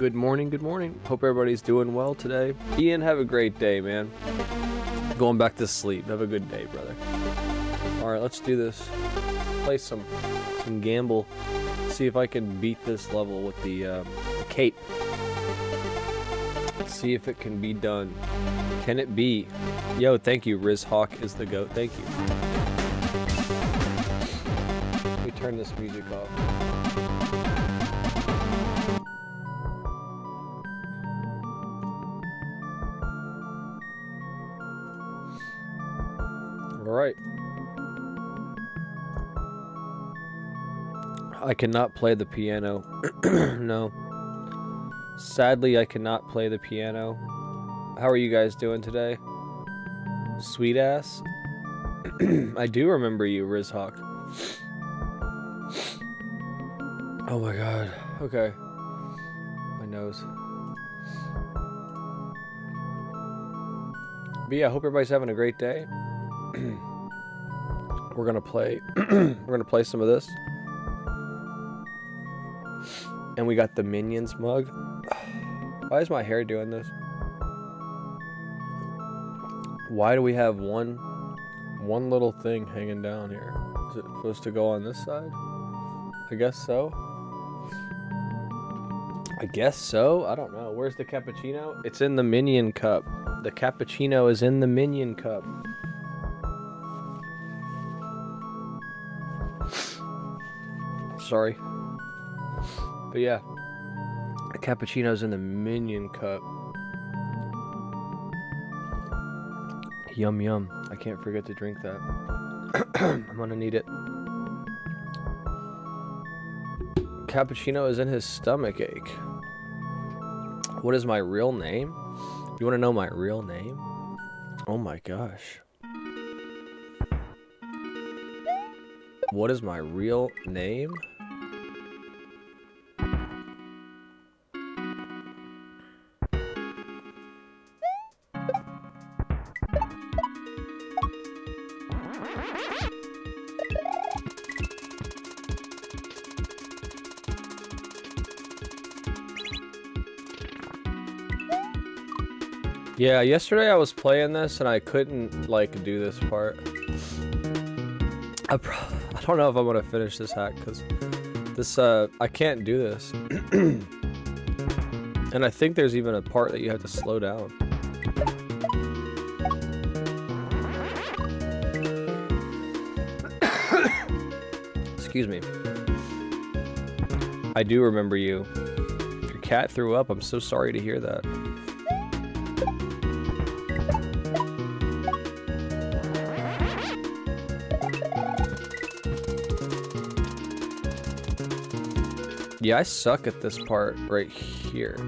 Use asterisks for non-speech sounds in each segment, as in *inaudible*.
Good morning, good morning. Hope everybody's doing well today. Ian, have a great day, man. Going back to sleep. Have a good day, brother. All right, let's do this. Play some some Gambol. See if I can beat this level with the, uh, the cape. See if it can be done. Can it be? Yo, thank you. Riz Hawk is the goat. Thank you. Me turn this music off. I cannot play the piano. *clears throat* no. Sadly, I cannot play the piano. How are you guys doing today? Sweet ass. *clears throat* I do remember you, Rizhawk. Oh my god. Okay. My nose. But yeah, I hope everybody's having a great day. *clears throat* we're gonna play we're gonna play some of this. And we got the Minions mug. Why is my hair doing this? Why do we have one one little thing hanging down here? Is it supposed to go on this side? I guess so. I guess so. I don't know. Where's the cappuccino? It's in the minion cup. The cappuccino is in the minion cup. Sorry. But yeah. The cappuccino's in the minion cup. Yum yum. I can't forget to drink that. *clears throat* I'm gonna need it. Cappuccino is in his stomach ache. What is my real name? You want to know my real name? Oh my gosh. What is my real name? Yeah, yesterday I was playing this and I couldn't like do this part. I, I don't know if I'm gonna finish this hack because this uh I can't do this. *clears throat* and I think there's even a part that you have to slow down. *coughs* Excuse me. I do remember you. Your cat threw up. I'm so sorry to hear that. Yeah, I suck at this part right here.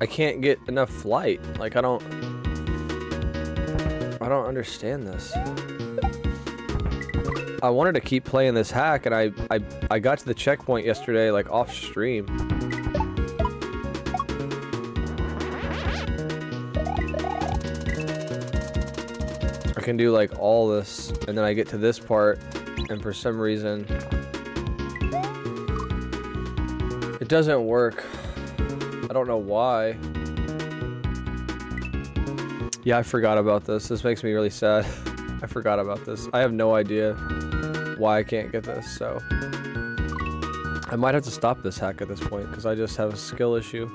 I can't get enough flight. Like, I don't... I don't understand this. I wanted to keep playing this hack, and I, I, I got to the checkpoint yesterday, like, off stream. I can do, like, all this, and then I get to this part, and for some reason... doesn't work. I don't know why. Yeah, I forgot about this. This makes me really sad. *laughs* I forgot about this. I have no idea why I can't get this, so... I might have to stop this hack at this point, because I just have a skill issue.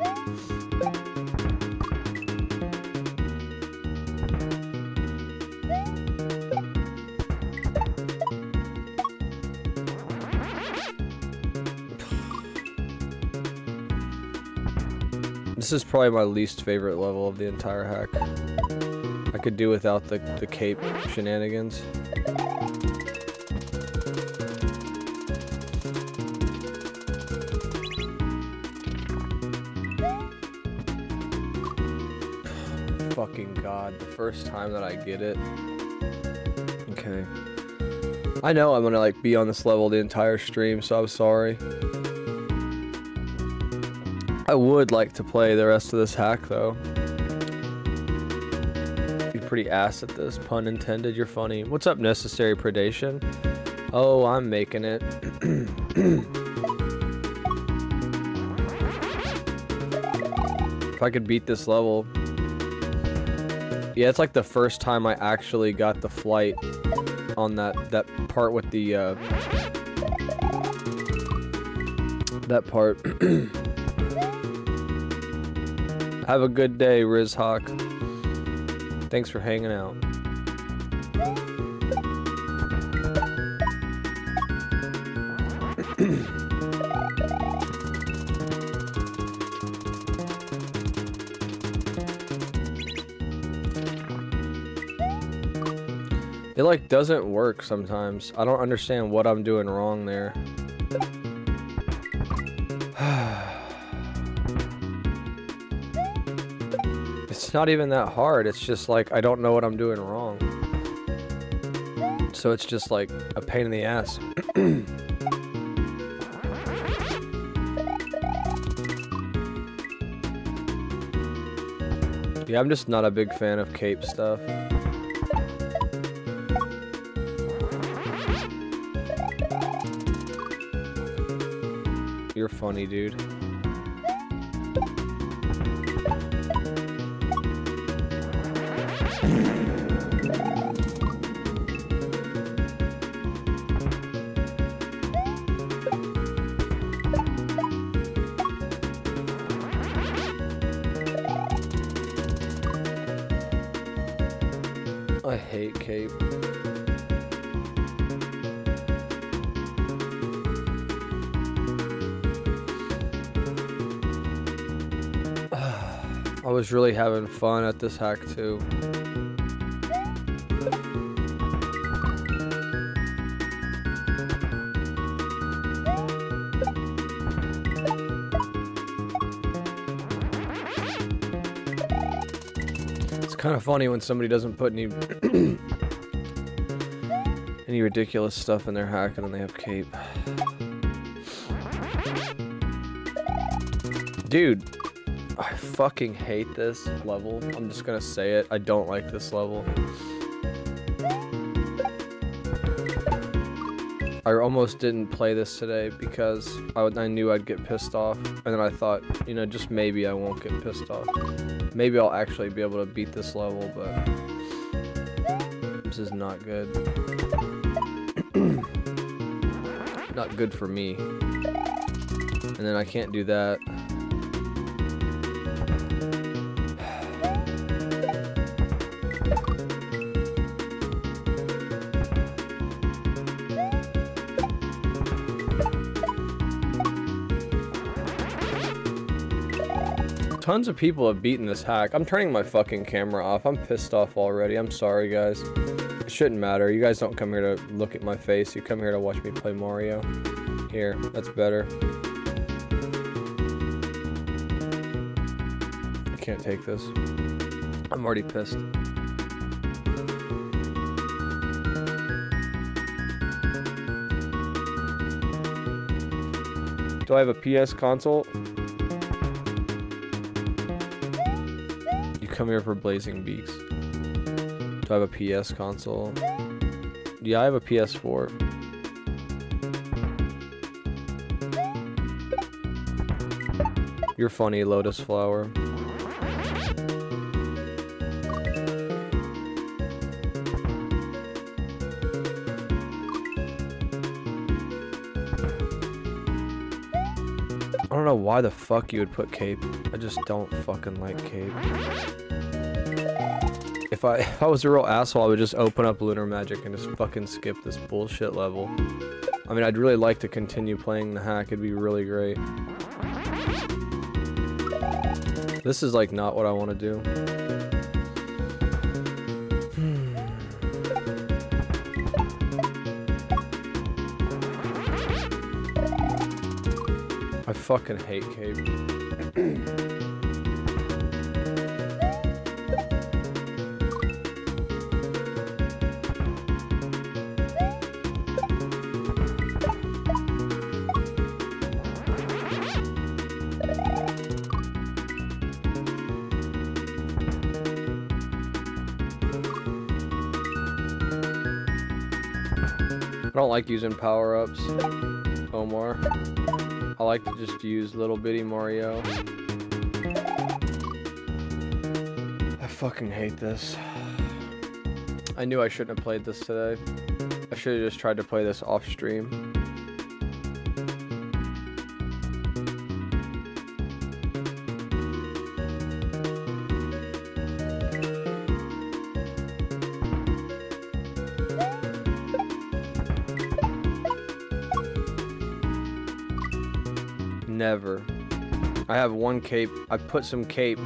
This is probably my least favorite level of the entire hack. I could do without the, the cape shenanigans. *sighs* Fucking god, the first time that I get it. Okay. I know I'm gonna like be on this level the entire stream, so I'm sorry. I would like to play the rest of this hack though. Be pretty ass at this, pun intended, you're funny. What's up, necessary predation? Oh, I'm making it. *clears throat* if I could beat this level. Yeah, it's like the first time I actually got the flight on that, that part with the, uh, that part. *clears throat* Have a good day, Rizhawk. Thanks for hanging out. it like doesn't work sometimes. I don't understand what I'm doing wrong there. It's not even that hard. It's just like I don't know what I'm doing wrong. So it's just like a pain in the ass. *clears throat* yeah, I'm just not a big fan of cape stuff. You're funny, dude. Really having fun at this hack too. It's kind of funny when somebody doesn't put any *clears throat* any ridiculous stuff in their hack and then they have cape. Dude, I fucking hate this level. I'm just gonna say it. I don't like this level. I almost didn't play this today because I, I knew I'd get pissed off. And then I thought, you know, just maybe I won't get pissed off. Maybe I'll actually be able to beat this level, but this is not good. *clears throat* not good for me. And then I can't do that. Tons of people have beaten this hack. I'm turning my fucking camera off. I'm pissed off already. I'm sorry, guys. It shouldn't matter. You guys don't come here to look at my face. You come here to watch me play Mario. Here, that's better. I can't take this. I'm already pissed. Do I have a PS console? Come here for Blazing Beaks. Do I have a PS console? Yeah, I have a PS4. You're funny, Lotus Flower. I don't know why the fuck you would put cape. I just don't fucking like cape. If I *laughs* if I was a real asshole, I would just open up Lunar Magic and just fucking skip this bullshit level. I mean, I'd really like to continue playing the hack. It'd be really great. This is like not what I want to do. *sighs* I fucking hate Cape. I don't like using power-ups, Omar. I like to just use little bitty Mario. I fucking hate this. I knew I shouldn't have played this today. I should have just tried to play this off stream. Have one cape. I put some cape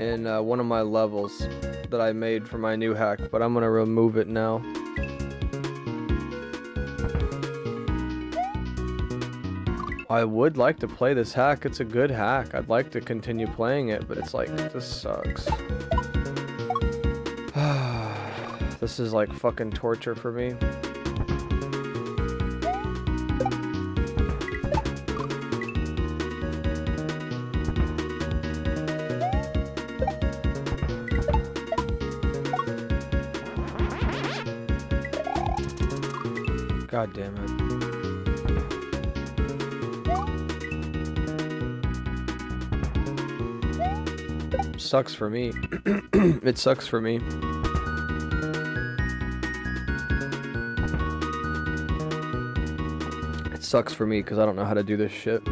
in uh, one of my levels that I made for my new hack, but I'm gonna remove it now. I would like to play this hack. It's a good hack. I'd like to continue playing it, but it's like, this sucks. *sighs* this is like fucking torture for me. Sucks for me. *clears throat* it sucks for me. It sucks for me because I don't know how to do this shit.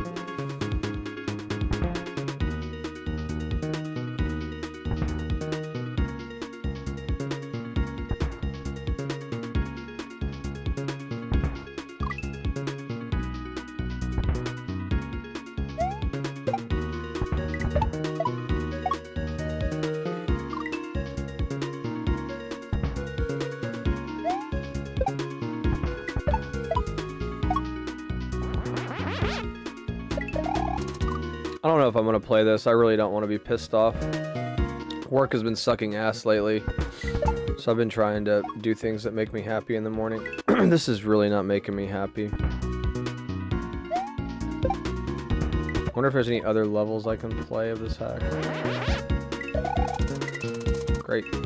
If I'm gonna play this. I really don't want to be pissed off. Work has been sucking ass lately. So I've been trying to do things that make me happy in the morning. *clears throat* this is really not making me happy. wonder if there's any other levels I can play of this hack. Great.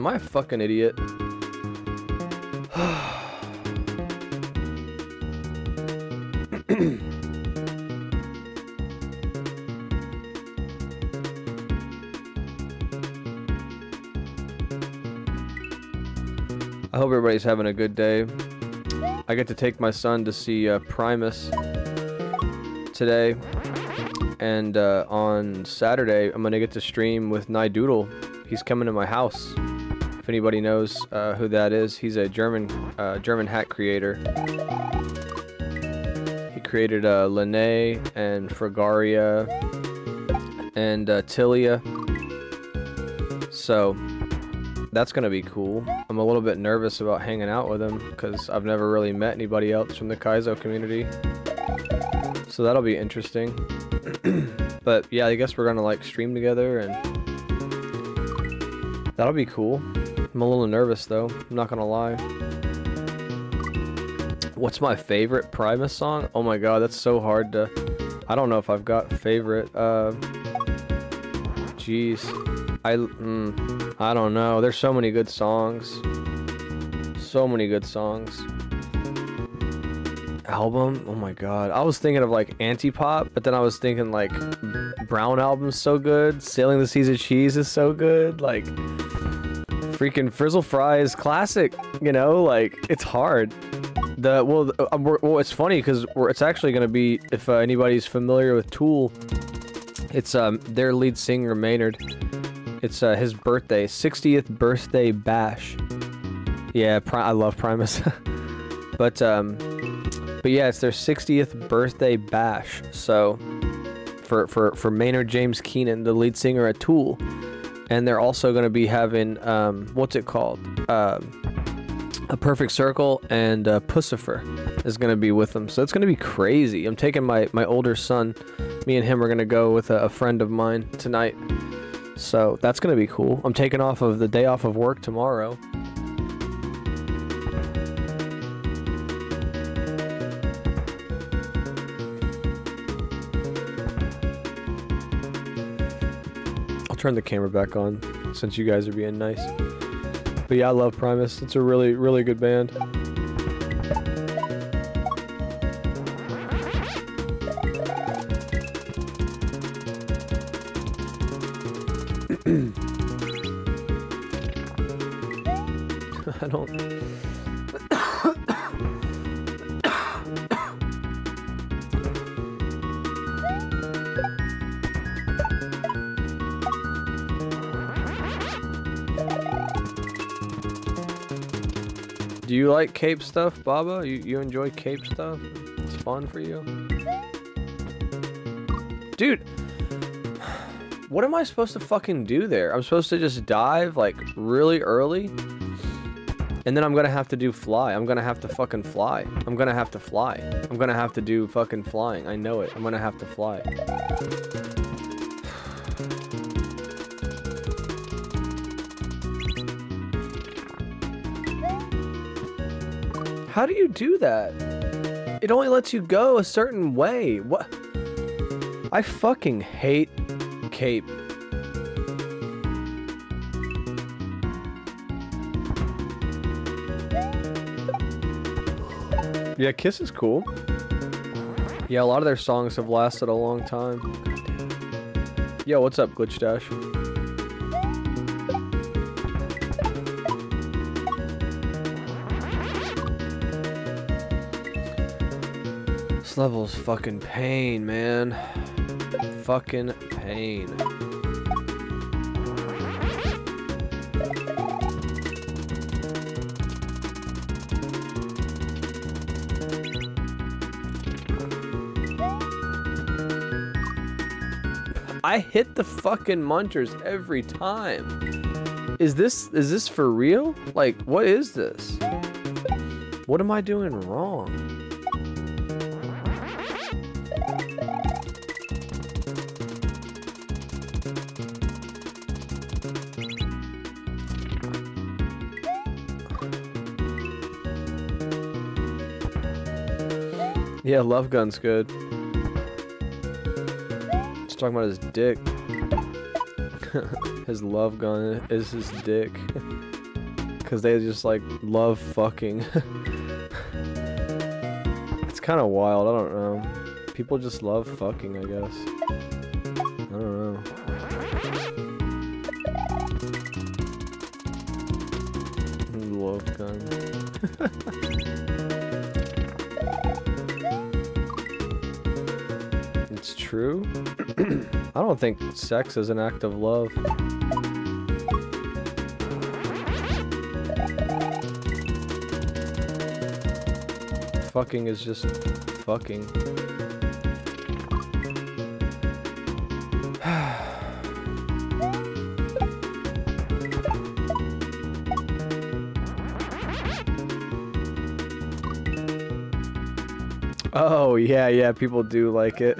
Am I a fucking idiot? I hope everybody's having a good day. I get to take my son to see uh, Primus today. And uh, on Saturday, I'm going to get to stream with Nidoodle. He's coming to my house. Anybody knows uh, who that is, he's a German uh, German hack creator. He created uh, and Fragaria and uh, Tilia. So that's gonna be cool. I'm a little bit nervous about hanging out with him because I've never really met anybody else from the Kaizo community. So that'll be interesting. *clears throat* but yeah, I guess we're gonna like stream together and that'll be cool. I'm a little nervous though, I'm not gonna lie. What's my favorite Primus song? Oh my god, that's so hard to... I don't know if I've got favorite. Uh, jeez. I, mm, I don't know. There's so many good songs. So many good songs. Album? Oh my god. I was thinking of like anti-pop, but then I was thinking like Brown album's so good. Sailing the Seas of Cheese is so good. Like freaking Frizzle fries classic. You know, like it's hard. The well, uh, well, it's funny because it's actually gonna be if uh, anybody's familiar with Tool. It's um their lead singer Maynard. It's uh, his birthday, 60th birthday bash. Yeah, I love Primus. *laughs* but um, but yeah, it's their 60th birthday bash. So for for for Maynard James Keenan, the lead singer at Tool, and they're also going to be having um, what's it called? Uh, a Perfect Circle and uh, Puscifer is going to be with them. So it's going to be crazy. I'm taking my my older son. Me and him are going to go with a, a friend of mine tonight. So that's going to be cool. I'm taking off of the day off of work tomorrow. Turn the camera back on since you guys are being nice. But yeah, I love Primus. It's a really, really good band. *clears throat* I don't. You like cape stuff, Baba? You, you enjoy cape stuff? It's fun for you? Dude, what am I supposed to fucking do there? I'm supposed to just dive, like, really early? And then I'm gonna have to do fly. I'm gonna have to fucking fly. I'm gonna have to fly. I'm gonna have to do fucking flying. I know it. I'm gonna have to fly. How do you do that? It only lets you go a certain way. What? I fucking hate cape. Yeah, Kiss is cool. Yeah, a lot of their songs have lasted a long time. Yo, what's up, Glitch Dash? Level's fucking pain, man. Fucking pain. I hit the fucking munchers every time. Is this is this for real? Like, what is this? What am I doing wrong? Yeah, Love Gun's good. He's talking about his dick. *laughs* his love gun is his dick. *laughs* Cause they just like love fucking. *laughs* it's kind of wild, I don't know. People just love fucking, I guess. It's true. *clears throat* I don't think sex is an act of love. Fucking is just fucking. Oh, yeah, yeah, people do like it.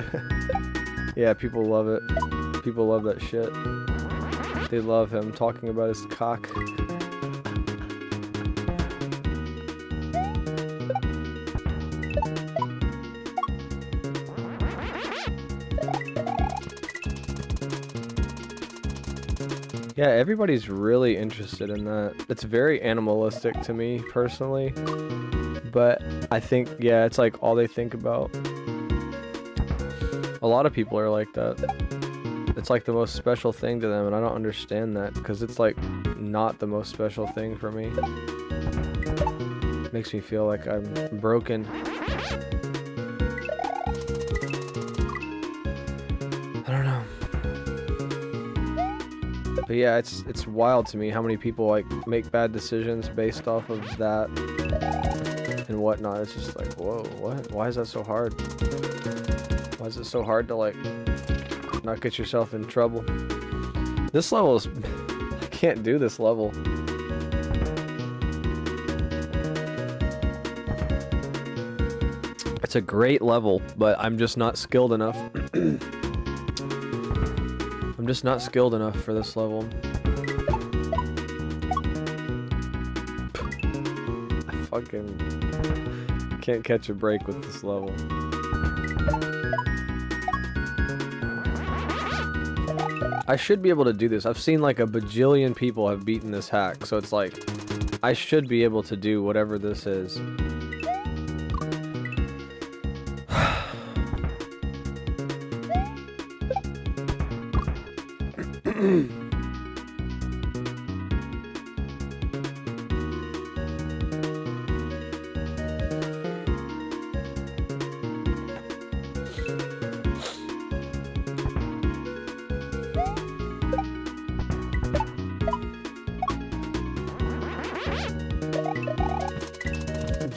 *laughs* yeah, people love it. People love that shit. They love him talking about his cock. Yeah, everybody's really interested in that. It's very animalistic to me personally. But I think, yeah, it's like all they think about. A lot of people are like that. It's like the most special thing to them, and I don't understand that because it's like not the most special thing for me. makes me feel like I'm broken. I don't know. But yeah, it's it's wild to me how many people like make bad decisions based off of that whatnot. It's just like, whoa, what? Why is that so hard? Why is it so hard to like not get yourself in trouble? This level is *laughs* I can't do this level. It's a great level, but I'm just not skilled enough. *clears throat* I'm just not skilled enough for this level. I fucking can't catch a break with this level. I should be able to do this. I've seen like a bajillion people have beaten this hack, so it's like I should be able to do whatever this is.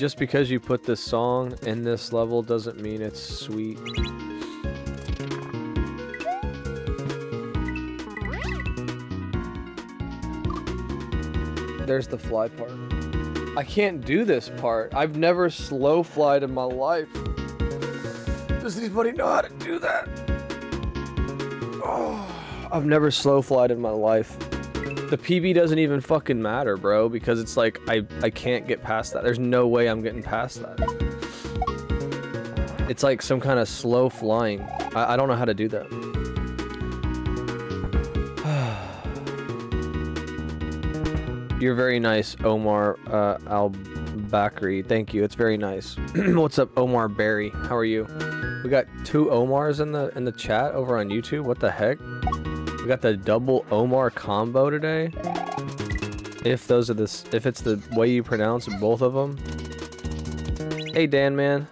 Just because you put this song in this level doesn't mean it's sweet. There's the fly part. I can't do this part. I've never slow flied in my life. Does anybody know how to do that? Oh, *sighs* I've never slow flied in my life. The PB doesn't even fucking matter, bro, because it's like I I can't get past that. There's no way I'm getting past that. It's like some kind of slow flying. I, I don't know how to do that. *sighs* You're very nice, Omar uh, Al Bakri. Thank you. It's very nice. *clears throat* What's up, Omar Barry? How are you? We got two Omars in the in the chat over on YouTube. What the heck? We got the double Omar combo today. If those are this, if it's the way you pronounce both of them. Hey, Dan, man.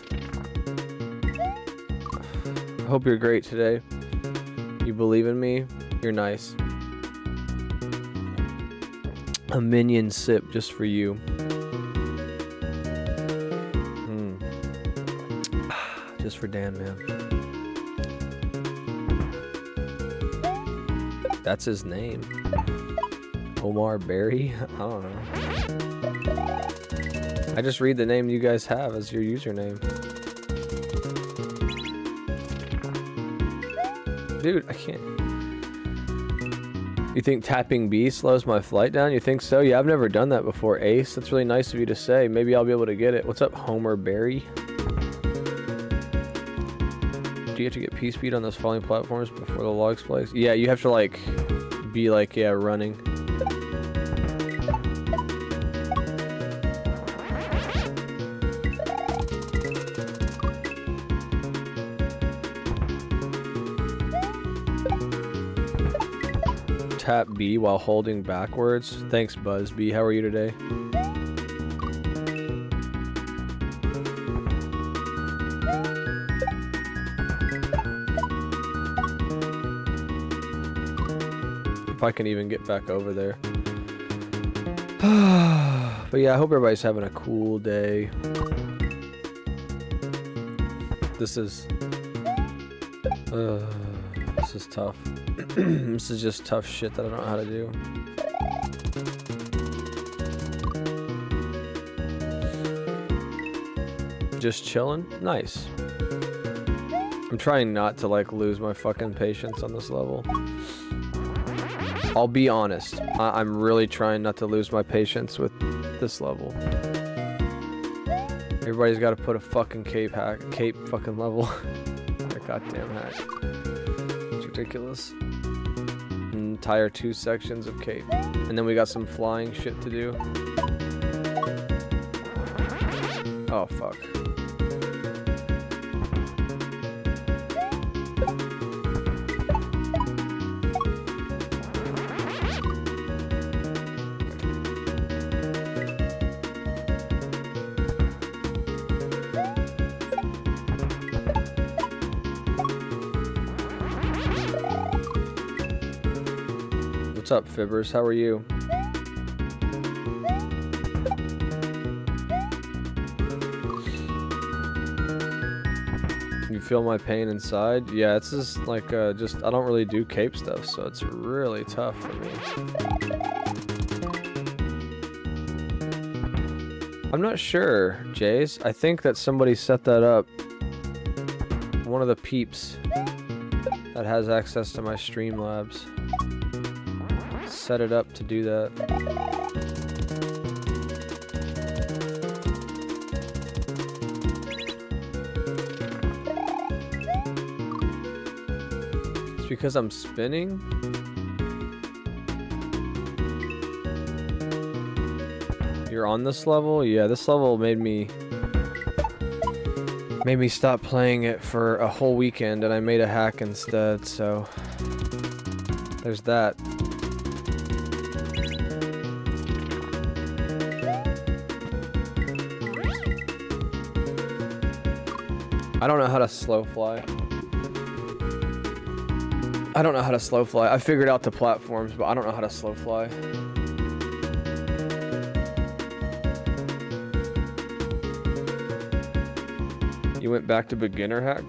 *sighs* Hope you're great today. You believe in me. You're nice. A minion sip just for you. Hmm. *sighs* Just for Dan, man. That's his name. Omar Berry? *laughs* I don't know. I just read the name you guys have as your username. Dude, I can't. You think tapping B slows my flight down? You think so? Yeah, I've never done that before, Ace. That's really nice of you to say. Maybe I'll be able to get it. What's up, Homer Berry? Do you have to get P speed on those falling platforms before the log spikes? Yeah, you have to like be like, yeah, running. Tap B while holding backwards. Thanks, Buzz B. How are you today? If I can even get back over there. *sighs* but yeah, I hope everybody's having a cool day. This is... Uh, this is tough. *clears throat* this is just tough shit that I don't know how to do. Just chilling? Nice. I'm trying not to like lose my fucking patience on this level. I'll be honest. I I'm really trying not to lose my patience with this level. Everybody's got to put a fucking cape hack, cape fucking level. *laughs* a goddamn hack. It's ridiculous. Entire two sections of cape, and then we got some flying shit to do. Oh fuck. What's up, Fibbers? How are you? You feel my pain inside? Yeah, it's just like, uh, just, I don't really do cape stuff, so it's really tough for me. I'm not sure, Jace. I think that somebody set that up. One of the peeps that has access to my Streamlabs set it up to do that. It's because I'm spinning? You're on this level? Yeah, this level made me made me stop playing it for a whole weekend and I made a hack instead, so there's that. I don't know how to slow fly. I don't know how to slow fly. I figured out the platforms, but I don't know how to slow fly. You went back to beginner hack?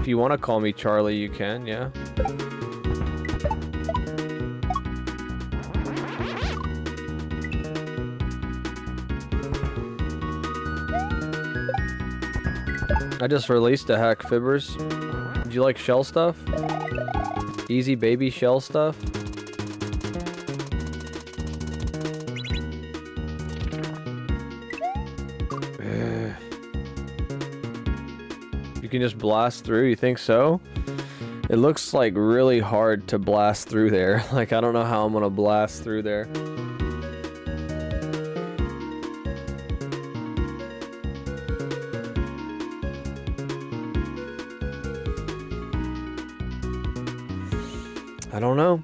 If you want to call me Charlie, you can, yeah. I just released a hack, Fibbers. Do you like shell stuff? Easy baby shell stuff? *sighs* You can just blast through, you think so? It looks like really hard to blast through there. *laughs* Like, I don't know how I'm gonna blast through there. I don't know.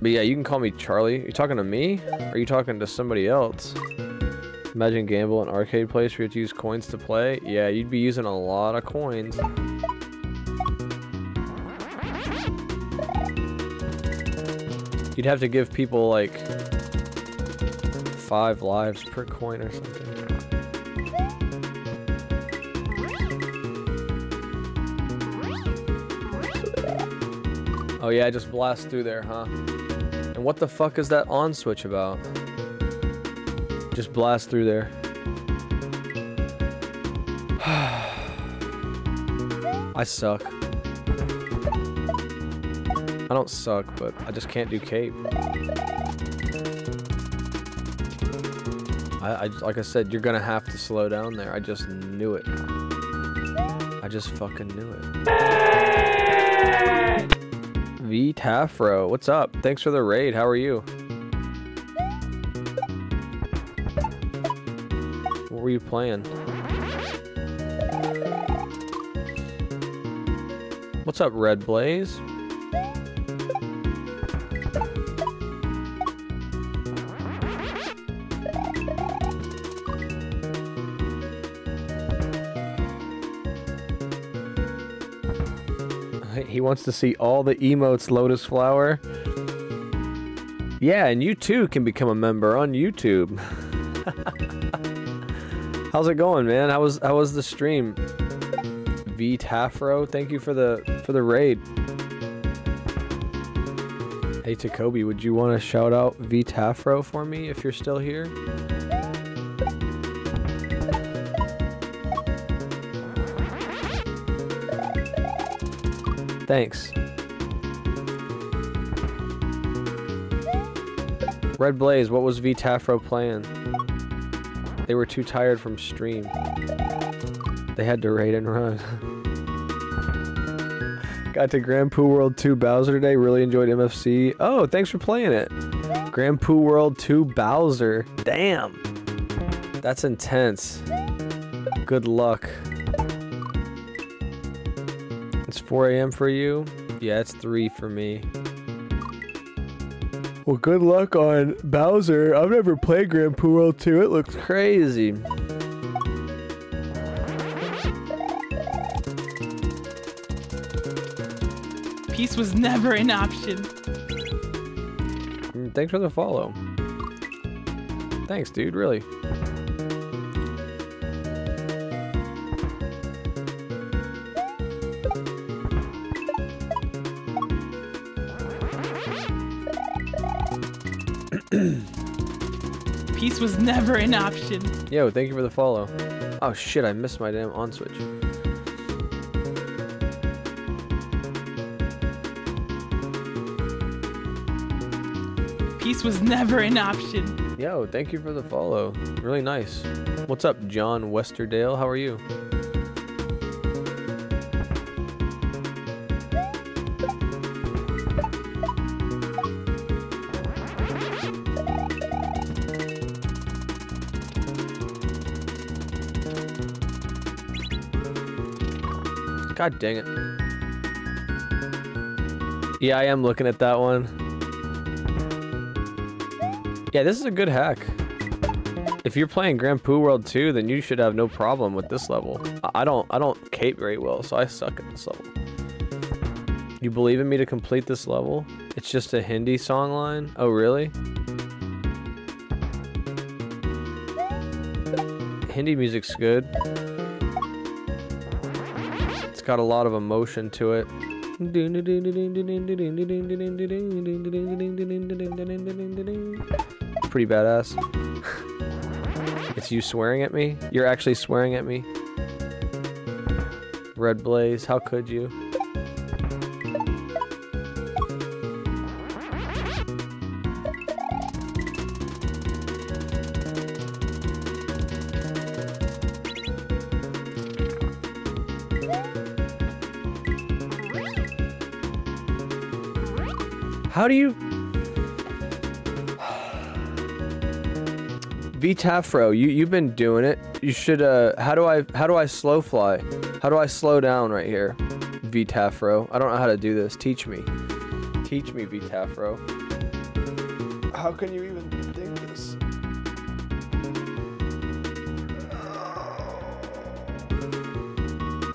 But yeah, you can call me Charlie. Are you talking to me? Or are you talking to somebody else? Imagine Gambol an arcade place where you have to use coins to play. Yeah, you'd be using a lot of coins. You'd have to give people like five lives per coin or something. Yeah, just blast through there, huh? And what the fuck is that on switch about? Just blast through there. *sighs* I suck. I don't suck, but I just can't do cape. I, I, like I said, you're gonna have to slow down there. I just knew it. I just fucking knew it. V Tafro, what's up? Thanks for the raid. How are you? What were you playing? What's up, Red Blaze? Wants to see all the emotes, Lotus Flower. Yeah, and you too can become a member on YouTube. *laughs* How's it going, man? How was how was the stream? V Tafro, thank you for the for the raid. Hey Takobi, would you want to shout out V Tafro for me if you're still here? Thanks. Red Blaze, what was V Tafro playing? They were too tired from stream. They had to raid and run. *laughs* Got to Grand Poo World 2 Bowser today. Really enjoyed MFC. Oh, thanks for playing it. Grand Poo World 2 Bowser. Damn. That's intense. Good luck. 4 a.m. for you? Yeah, it's 3 for me. Well, good luck on Bowser. I've never played Grand Poo World 2. It looks crazy. Peace was never an option. Mm, Thanks for the follow. Thanks, dude, really. Peace was never an option. Yo, thank you for the follow. Oh shit, I missed my damn on switch. Peace was never an option. Yo, thank you for the follow. Really nice. What's up, John Westerdale? How are you? God dang it. Yeah, I am looking at that one. Yeah, this is a good hack. If you're playing Grand Poo World 2, then you should have no problem with this level. I- don't I don't cape very well, so I suck at this level. You believe in me to complete this level? It's just a Hindi song line? Oh, really? Hindi music's good. It's got a lot of emotion to it. Pretty badass. *laughs* it's you swearing at me? You're actually swearing at me? Red Blaze, how could you? How do you... *sighs* Vitafro, you you've been doing it. You should uh how do I how do I slow fly? How do I slow down right here? Vitafro. I don't know how to do this. Teach me. Teach me, Vitafro. How can you even think this?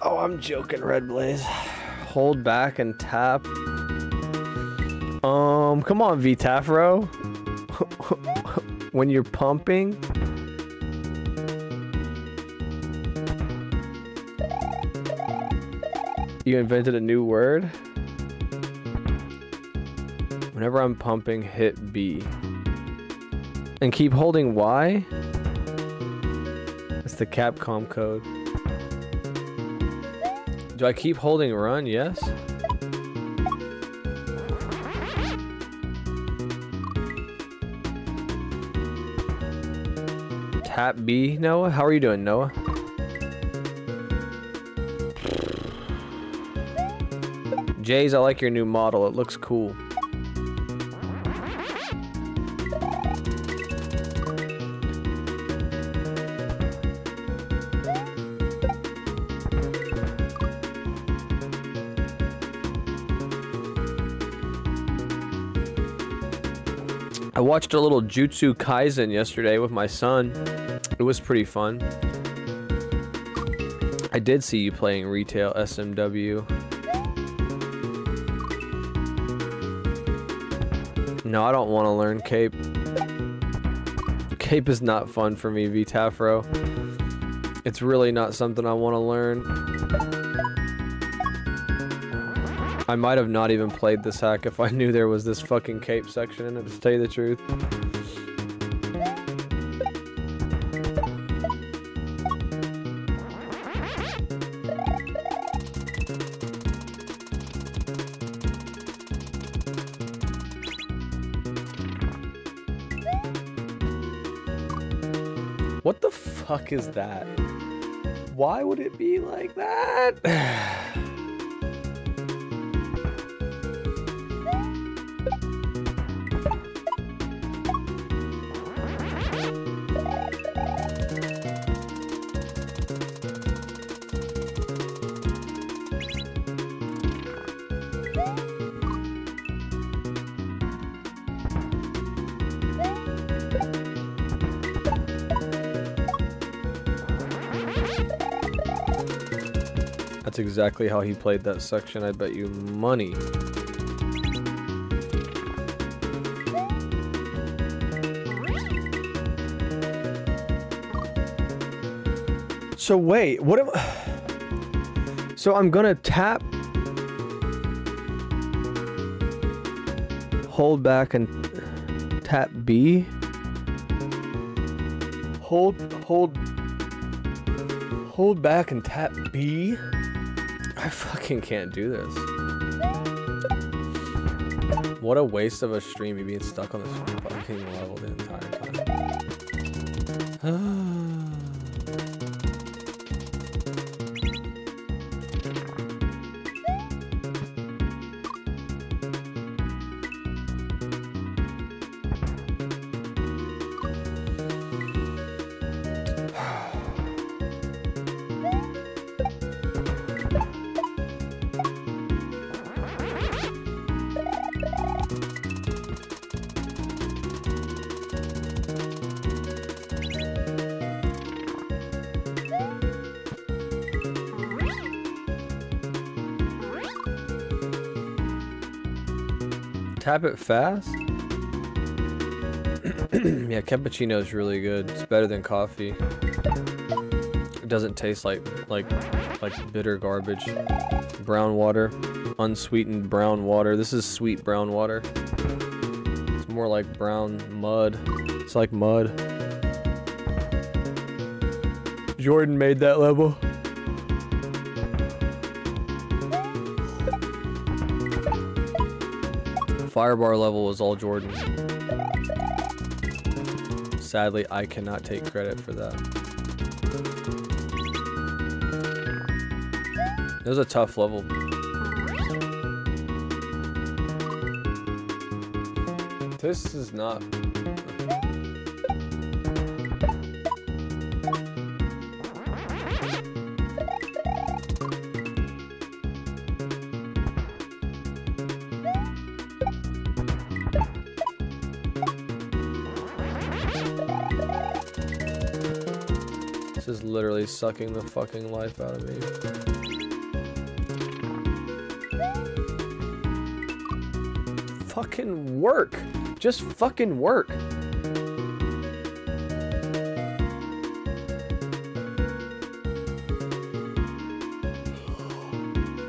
Oh, I'm joking, Red Blaze. Hold back and tap. Um, come on, Vitafro. *laughs* when you're pumping. You invented a new word? Whenever I'm pumping, hit B. And keep holding Y? That's the Capcom code. Do I keep holding run? Yes. Tap B, Noah? How are you doing, Noah? Jays, I like your new model. It looks cool. I watched a little Jujutsu Kaisen yesterday with my son. Was pretty fun. I did see you playing retail SMW. No, I don't want to learn Cape. Cape is not fun for me, Vitafro. It's really not something I want to learn. I might have not even played this hack if I knew there was this fucking cape section in it, to tell you the truth. Fuck is that? Why would it be like that? Exactly how he played that section. I bet you money. So wait, what am *sighs* So I'm gonna tap hold back and tap B. Hold hold hold back and tap B. Fucking can't do this. What a waste of a stream, me being stuck on this fucking level the entire time. *sighs* *sighs* Tap it fast? *clears throat* yeah, cappuccino is really good. It's better than coffee. It doesn't taste like like like bitter garbage. Brown water, unsweetened brown water. This is sweet brown water. It's more like brown mud. It's like mud. Jordan made that level. Firebar level was all Jordan. Sadly, I cannot take credit for that. It was a tough level. This is not... sucking the fucking life out of me. fucking work. Just fucking work.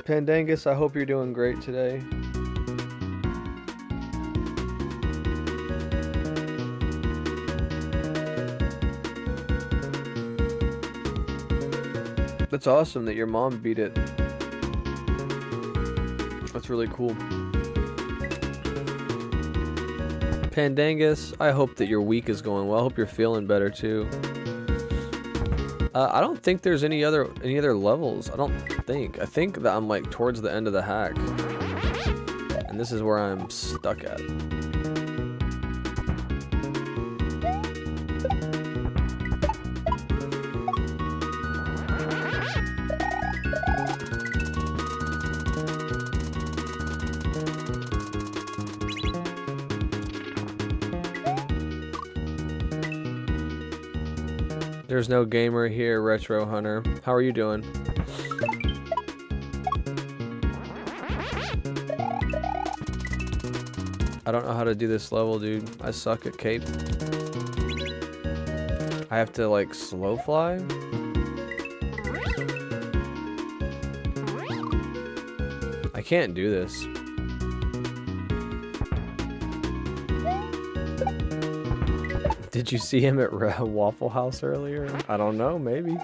Pandangus, I hope you're doing great today. That's awesome that your mom beat it. That's really cool. Pandangus, I hope that your week is going well. I hope you're feeling better too. Uh, I don't think there's any other any other levels. I don't think. I think that I'm like towards the end of the hack. And this is where I'm stuck at. There's no gamer here, Retro Hunter. How are you doing? I don't know how to do this level, dude. I suck at cape. I have to, like, slow fly? I can't do this. Did you see him at Waffle House earlier? I don't know, maybe.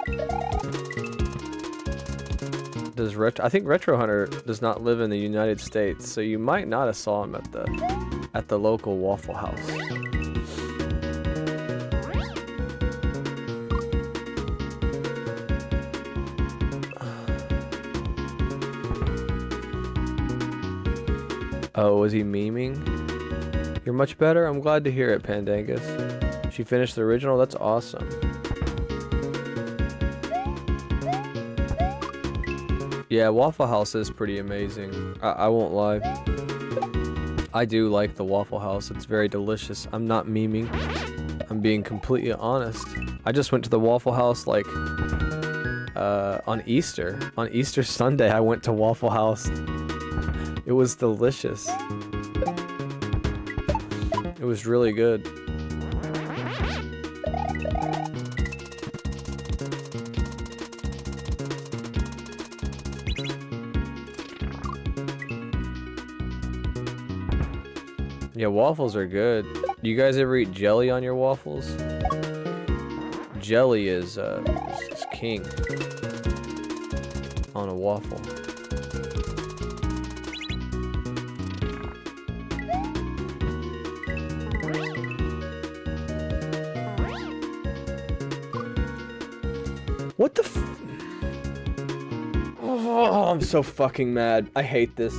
Does retro? I think Retro Hunter does not live in the United States, so you might not have saw him at the at the local Waffle House. *sighs* Oh, was he memeing? You're much better? I'm glad to hear it, Pandangus. She finished the original? That's awesome. Yeah, Waffle House is pretty amazing. I, I won't lie. I do like the Waffle House. It's very delicious. I'm not memeing. I'm being completely honest. I just went to the Waffle House like uh, on Easter. On Easter *laughs* Sunday, I went to Waffle House. It was delicious. It was really good. Waffles are good. Do you guys ever eat jelly on your waffles? Jelly is, uh, is, is king on a waffle. What the f- Oh, I'm so fucking mad. I hate this.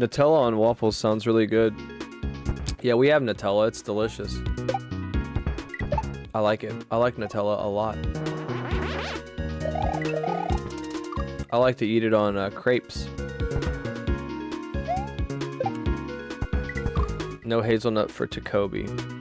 Nutella on waffles sounds really good. Yeah, we have Nutella. It's delicious. I like it. I like Nutella a lot. I like to eat it on uh, crepes. No hazelnut for Tacoby.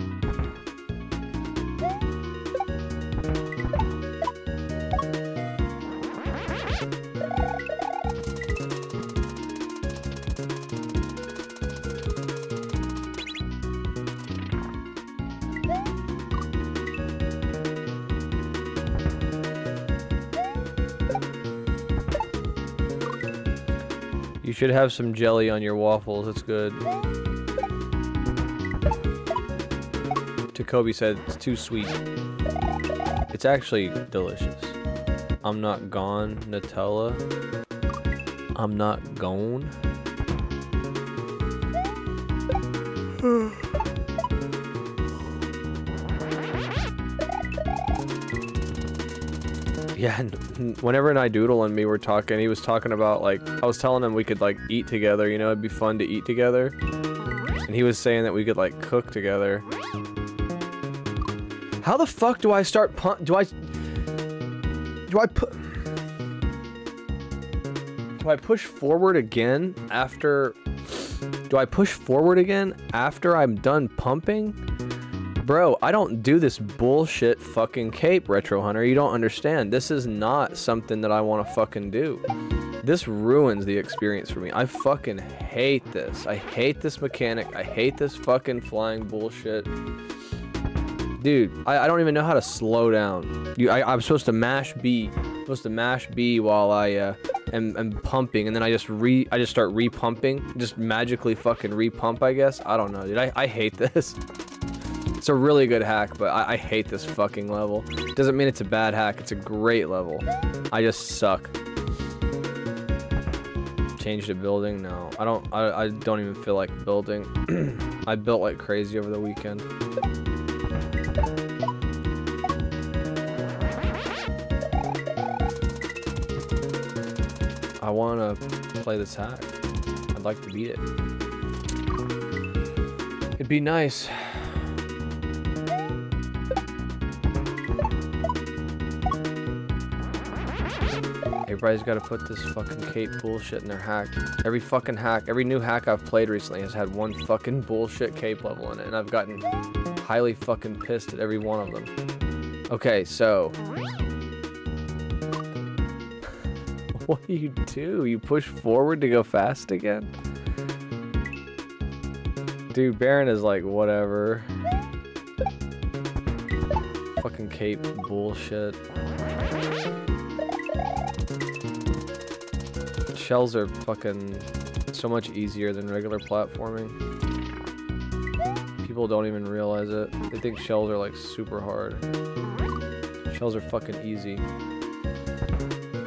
Should have some jelly on your waffles. It's good. Jacoby said it's too sweet. It's actually delicious. I'm not gone, Nutella. I'm not gone. Yeah, whenever n- whenever Nidoodle and me were talking, he was talking about like I was telling him we could like eat together. You know, it'd be fun to eat together. And he was saying that we could like cook together. How the fuck do I start pun- do I do I put do I push forward again after do I push forward again after I'm done pumping? Bro, I don't do this bullshit fucking cape, Retro Hunter. You don't understand. This is not something that I want to fucking do. This ruins the experience for me. I fucking hate this. I hate this mechanic. I hate this fucking flying bullshit. Dude, I, I don't even know how to slow down. You, I, I'm supposed to mash B. I'm supposed to mash B while I uh, am, am pumping, and then I just re I just start repumping. Just magically fucking repump, I guess. I don't know, dude. I, I hate *laughs* this. It's a really good hack, but I, I hate this fucking level. Doesn't mean it's a bad hack. It's a great level. I just suck. Change the building? No, I don't. I, I don't even feel like building. *clears throat* I built like crazy over the weekend. I want to play this hack. I'd like to beat it. It'd be nice. Everybody's got to put this fucking cape bullshit in their hack. Every fucking hack, every new hack I've played recently has had one fucking bullshit cape level in it, and I've gotten highly fucking pissed at every one of them. Okay, so. *laughs* What do you do? You push forward to go fast again? Dude, Baron is like, whatever. Fucking cape bullshit. Shells are fucking so much easier than regular platforming. People don't even realize it. They think shells are like super hard. Shells are fucking easy.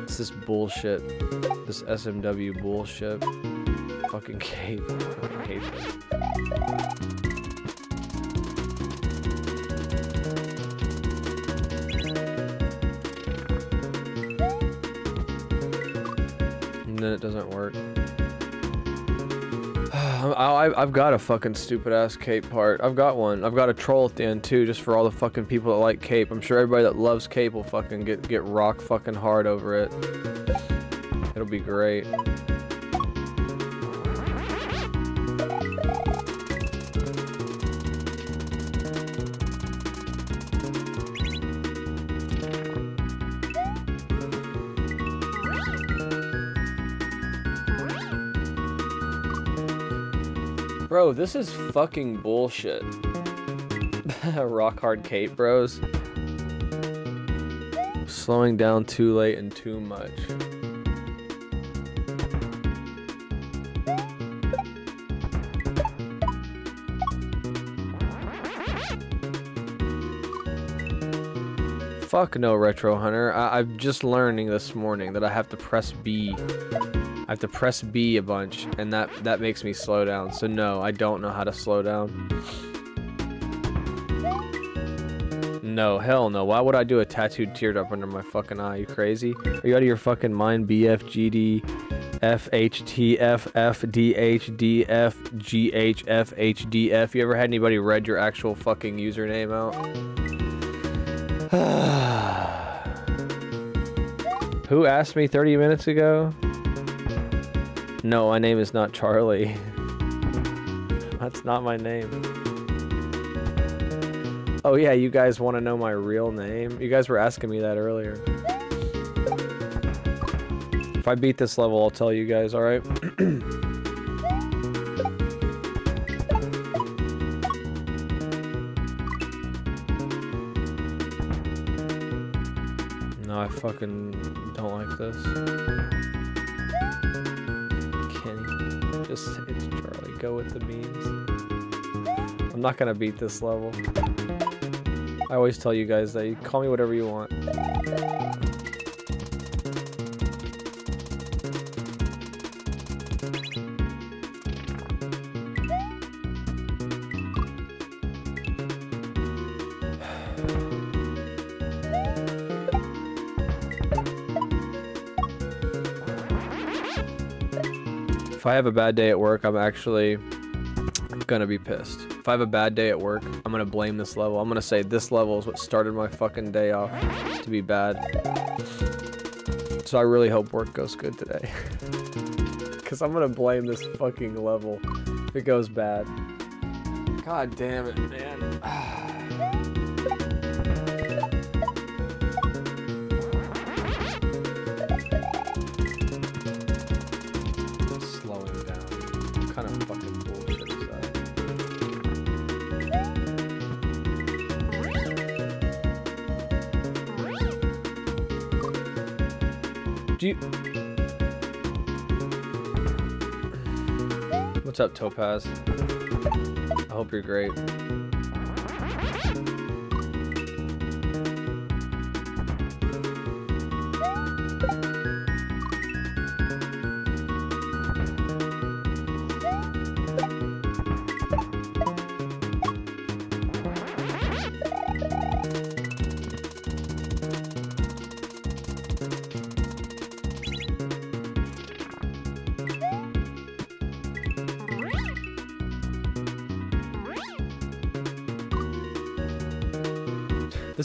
It's this bullshit. This SMW bullshit. Fucking cape. *laughs* I I, I've got a fucking stupid ass cape part. I've got one. I've got a troll at the end too, just for all the fucking people that like cape. I'm sure everybody that loves cape will fucking get get rock fucking hard over it. It'll be great. Bro, this is fucking bullshit. *laughs* Rock hard cape, bros. Slowing down too late and too much. Fuck no, Retro Hunter. I I'm just learning this morning that I have to press B. I have to press B a bunch, and that that makes me slow down. So no, I don't know how to slow down. No, hell no. Why would I do a tattooed teardrop under my fucking eye? You crazy? Are you out of your fucking mind? FDHDF, GHFHDF. You ever had anybody read your actual fucking username out? *sighs* Who asked me 30 minutes ago? No, my name is not Charlie. That's not my name. Oh yeah, you guys want to know my real name? You guys were asking me that earlier. If I beat this level, I'll tell you guys, alright? *clears throat* no, I fucking don't like this. go with the memes. I'm not gonna beat this level. I always tell you guys that you call me whatever you want. I have a bad day at work, I'm actually gonna be pissed. If I have a bad day at work, I'm gonna blame this level. I'm gonna say this level is what started my fucking day off to be bad. So I really hope work goes good today. *laughs* Cause I'm gonna blame this fucking level if it goes bad. God damn it, man. What's up, Topaz? I hope you're great.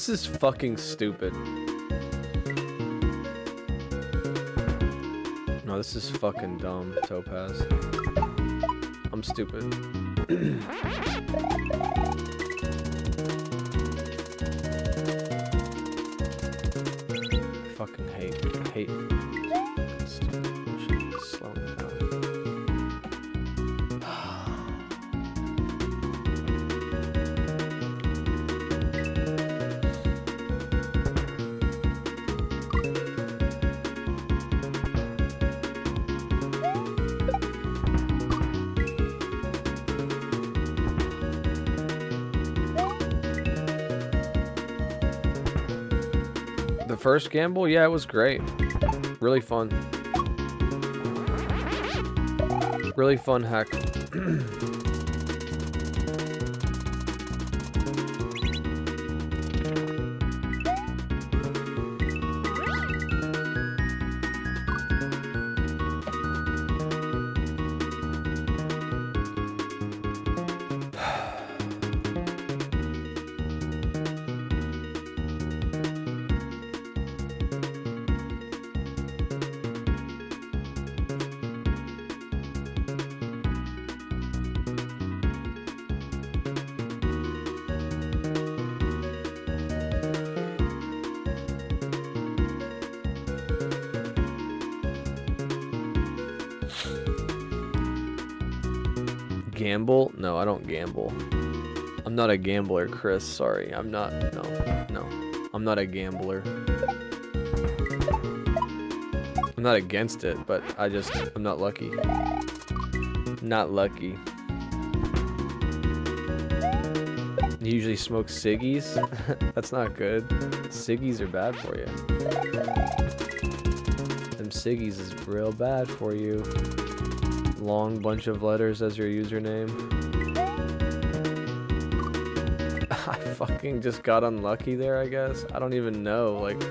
This is fucking stupid. No, this is fucking dumb, Topaz. I'm stupid. *coughs* fucking hate, hate. Stupid The first Gambol, yeah, it was great. Really fun. Really fun hack. *clears throat* not a gambler, Chris. Sorry. I'm not. No. No. I'm not a gambler. I'm not against it, but I just. I'm not lucky. Not lucky. You usually smoke ciggies? *laughs* That's not good. Ciggies are bad for you. Them ciggies is real bad for you long bunch of letters as your username. Fucking just got unlucky there, I guess. I don't even know, like,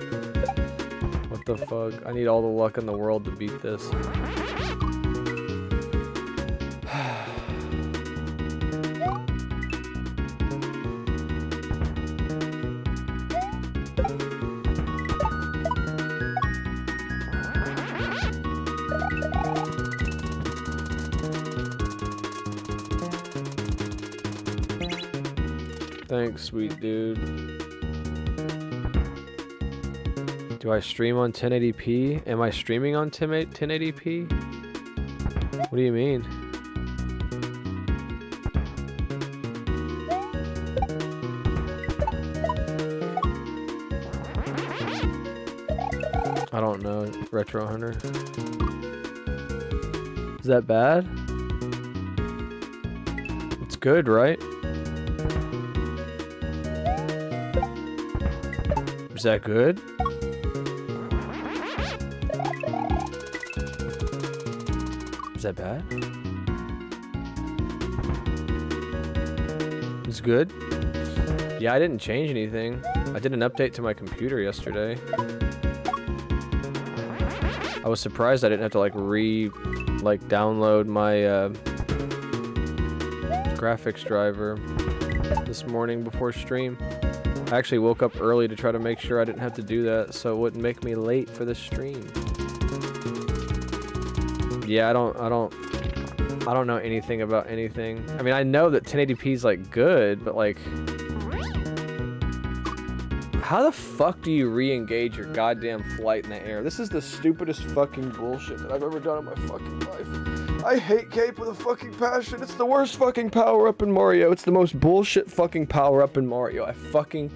what the fuck? I need all the luck in the world to beat this. Sweet dude. Do I stream on 1080p? Am I streaming on 1080p? What do you mean? I don't know, Retro Hunter. Is that bad? It's good, right? Is that good? Is that bad? It's good? Yeah, I didn't change anything. I did an update to my computer yesterday. I was surprised I didn't have to like re like download my uh, graphics driver this morning before stream. I actually woke up early to try to make sure I didn't have to do that so it wouldn't make me late for the stream. Yeah, I don't I don't I don't know anything about anything. I mean, I know that 1080p is like good, but like how the fuck do you re-engage your goddamn flight in the air? This is the stupidest fucking bullshit that I've ever done in my fucking life. I hate cape with a fucking passion. It's the worst fucking power up in Mario. It's the most bullshit fucking power up in Mario. I fucking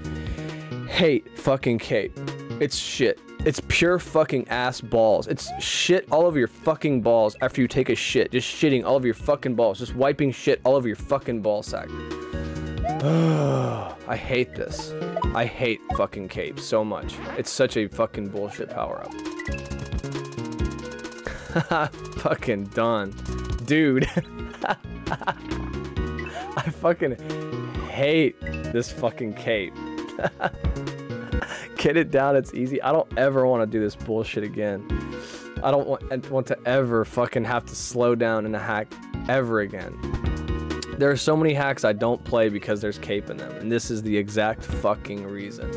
hate fucking cape. It's shit. It's pure fucking ass balls. It's shit all over your fucking balls after you take a shit. Just shitting all over your fucking balls. Just wiping shit all over your fucking ball sack. *sighs* I hate this. I hate fucking cape so much. It's such a fucking bullshit power up. *laughs* fucking done. Dude. *laughs* I fucking hate this fucking cape. *laughs* Get it down, it's easy. I don't ever want to do this bullshit again. I don't want, want to ever fucking have to slow down in a hack ever again. There are so many hacks I don't play because there's cape in them, and this is the exact fucking reason.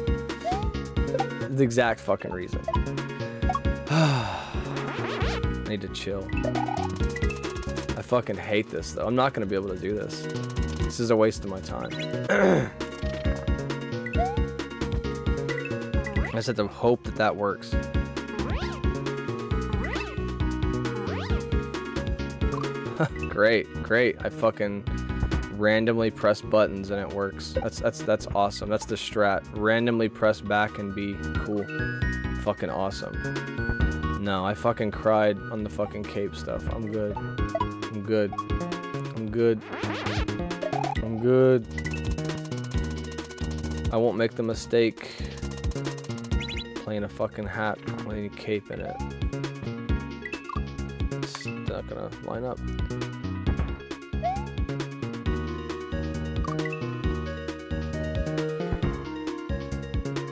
The exact fucking reason. Need to chill. I fucking hate this though. I'm not gonna be able to do this. This is a waste of my time. *clears throat* I just have to hope that that works. *laughs* great, great. I fucking randomly press buttons and it works. That's that's that's awesome. That's the strat. Randomly press back and be cool. Fucking awesome. No, I fucking cried on the fucking cape stuff. I'm good. I'm good. I'm good. I'm good. I won't make the mistake playing a fucking hat with any cape in it. It's not gonna line up.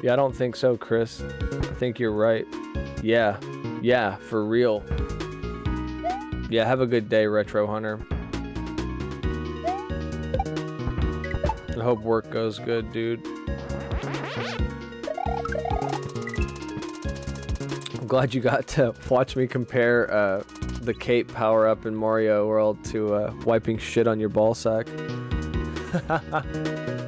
Yeah, I don't think so, Chris. I think you're right. Yeah, yeah, for real. Yeah, have a good day, Retro Hunter. I hope work goes good, dude. I'm glad you got to watch me compare uh, the cape power up in Mario World to uh, wiping shit on your ball *laughs*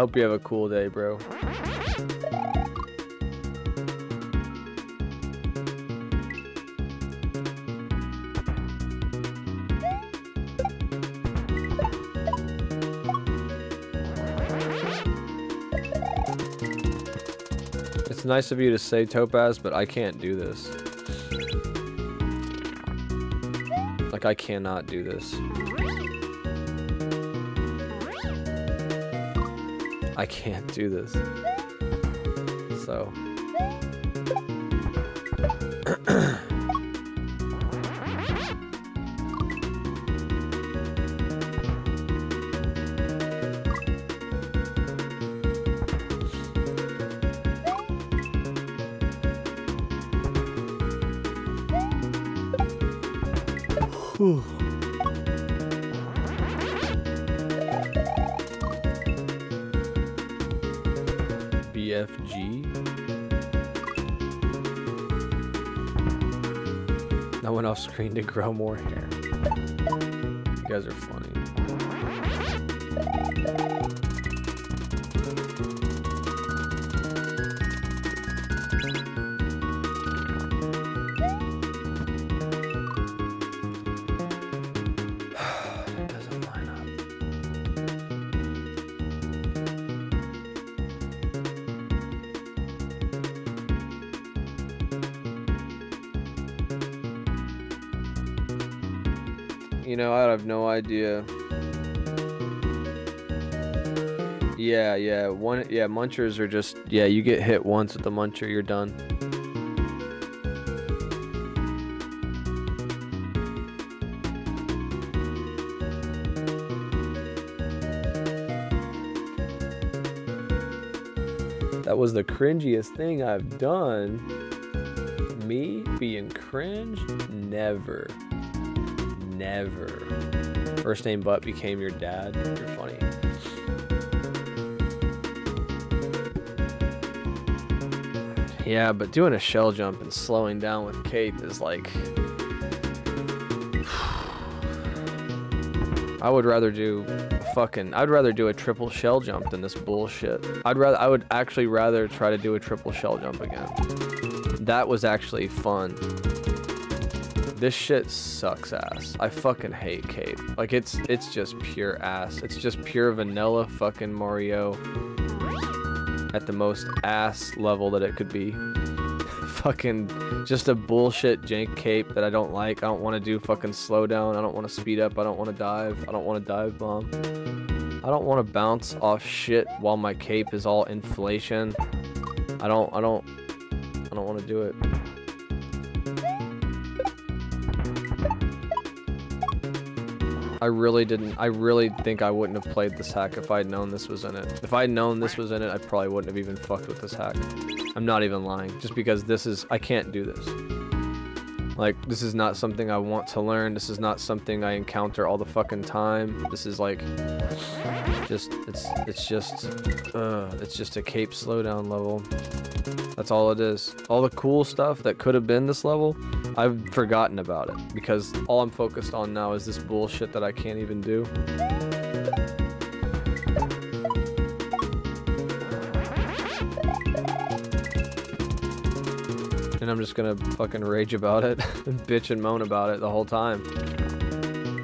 hope you have a cool day, bro. It's nice of you to say Topaz, but I can't do this. Like, I cannot do this. I can't do this. Screen to grow more hair. You guys are funny. You know, I have no idea. Yeah, yeah, one, yeah. Munchers are just, yeah. You get hit once with the muncher, you're done. That was the cringiest thing I've done. Me being cringe? Never. Never. First name but became your dad. You're funny. Yeah, but doing a shell jump and slowing down with Cape is like. *sighs* I would rather do fucking. I'd rather do a triple shell jump than this bullshit. I'd rather. I would actually rather try to do a triple shell jump again. That was actually fun. This shit sucks ass. I fucking hate Cape. Like it's it's just pure ass. It's just pure vanilla fucking Mario at the most ass level that it could be. *laughs* fucking just a bullshit jank cape that I don't like. I don't want to do fucking slow down. I don't want to speed up. I don't want to dive. I don't want to dive bomb. I don't want to bounce off shit while my cape is all inflation. I don't I don't I don't want to do it. I really didn't. I really think I wouldn't have played this hack if I'd known this was in it. If I'd known this was in it, I probably wouldn't have even fucked with this hack. I'm not even lying. Just because this is, I can't do this. Like, this is not something I want to learn. This is not something I encounter all the fucking time. This is like, just, it's, it's just, uh, it's just a cape slowdown level. That's all it is. All the cool stuff that could have been this level, I've forgotten about it because all I'm focused on now is this bullshit that I can't even do. I'm just gonna fucking rage about it *laughs* and bitch and moan about it the whole time.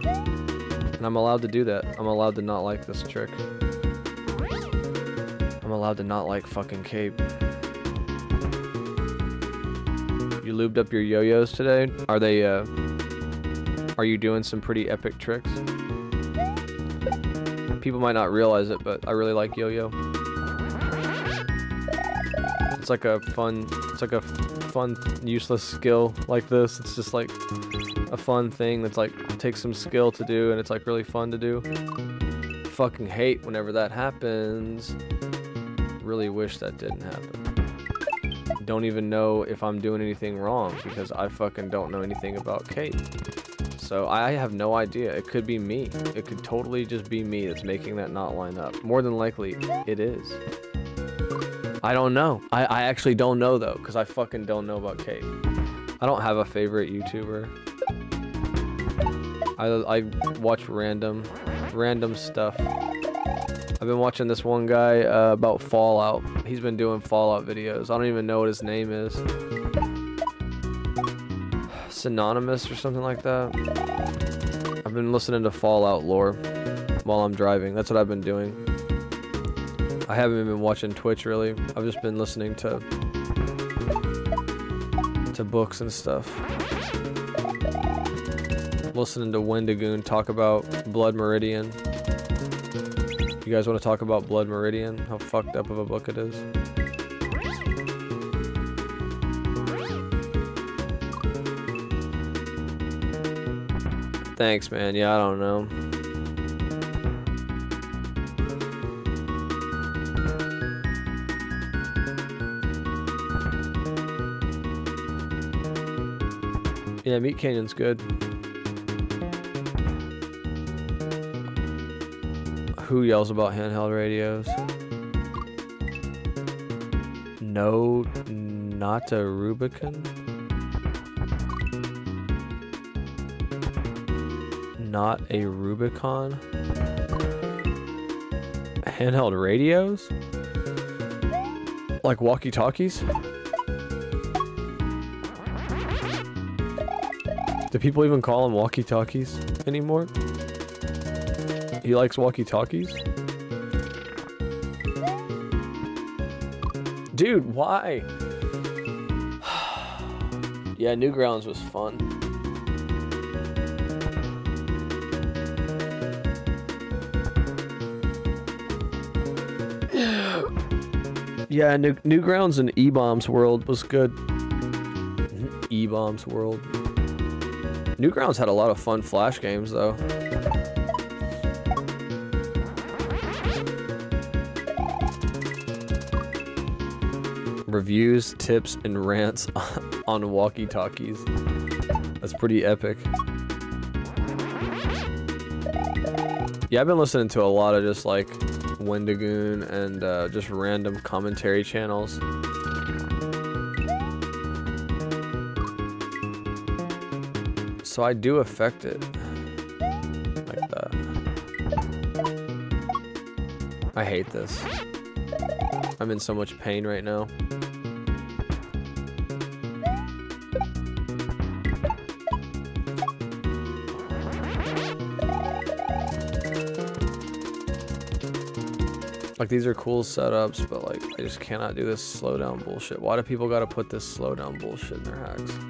And I'm allowed to do that. I'm allowed to not like this trick. I'm allowed to not like fucking cape. You lubed up your yo-yos today? Are they, uh... Are you doing some pretty epic tricks? People might not realize it, but I really like yo-yo. It's like a fun... It's like a fun, useless skill like this. It's just like a fun thing that's like takes some skill to do, and it's like really fun to do. Fucking hate whenever that happens. Really wish that didn't happen don't even know if I'm doing anything wrong because I fucking don't know anything about cape. So I have no idea. It could be me. It could totally just be me that's making that not line up. More than likely, it is. I don't know. I, I actually don't know though because I fucking don't know about cape. I don't have a favorite YouTuber. I, I watch random, random stuff. I've been watching this one guy uh, about Fallout. He's been doing Fallout videos. I don't even know what his name is. Synonymous or something like that. I've been listening to Fallout lore while I'm driving. That's what I've been doing. I haven't even been watching Twitch really. I've just been listening to to books and stuff. Listening to Wendigoon talk about Blood Meridian. You guys want to talk about Blood Meridian? How fucked up of a book it is? Thanks, man. Yeah, I don't know. Yeah, Meat Canyon's good. Who yells about handheld radios? No, not a Rubicon. not a Rubicon. Handheld radios? Like walkie-talkies? Do people even call them walkie-talkies anymore? He likes walkie-talkies? Dude, why? *sighs* yeah, Newgrounds was fun. *sighs* Yeah, New Newgrounds and eBaum's World was good. Mm-hmm. eBaum's World. Newgrounds had a lot of fun Flash games, though. Reviews, tips, and rants *laughs* on walkie-talkies. That's pretty epic. Yeah, I've been listening to a lot of just like Wendigoon and uh, just random commentary channels. So I do affect it. Like that. I hate this. I'm in so much pain right now. Like these are cool setups, but like I just cannot do this slowdown bullshit. Why do people gotta put this slowdown bullshit in their hacks?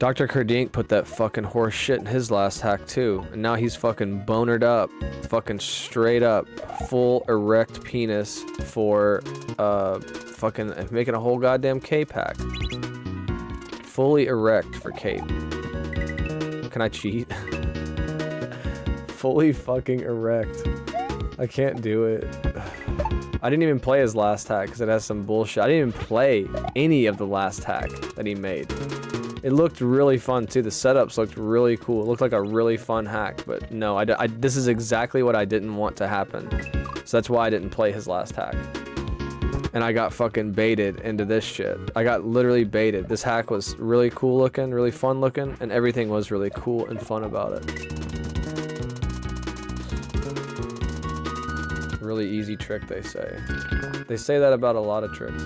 Dr. Kerdink put that fucking horse shit in his last hack too, and now he's fucking bonered up, fucking straight up, full erect penis for uh fucking making a whole goddamn K pack. Fully erect for Cape. Can I cheat? *laughs* Fully fucking erect. I can't do it. *sighs* I didn't even play his last hack because it has some bullshit. I didn't even play any of the last hack that he made. It looked really fun too. The setups looked really cool. It looked like a really fun hack, but no, I, I, this is exactly what I didn't want to happen. So that's why I didn't play his last hack. And I got fucking baited into this shit. I got literally baited. This hack was really cool looking, really fun looking, and everything was really cool and fun about it. Really easy trick, they say. They say that about a lot of tricks.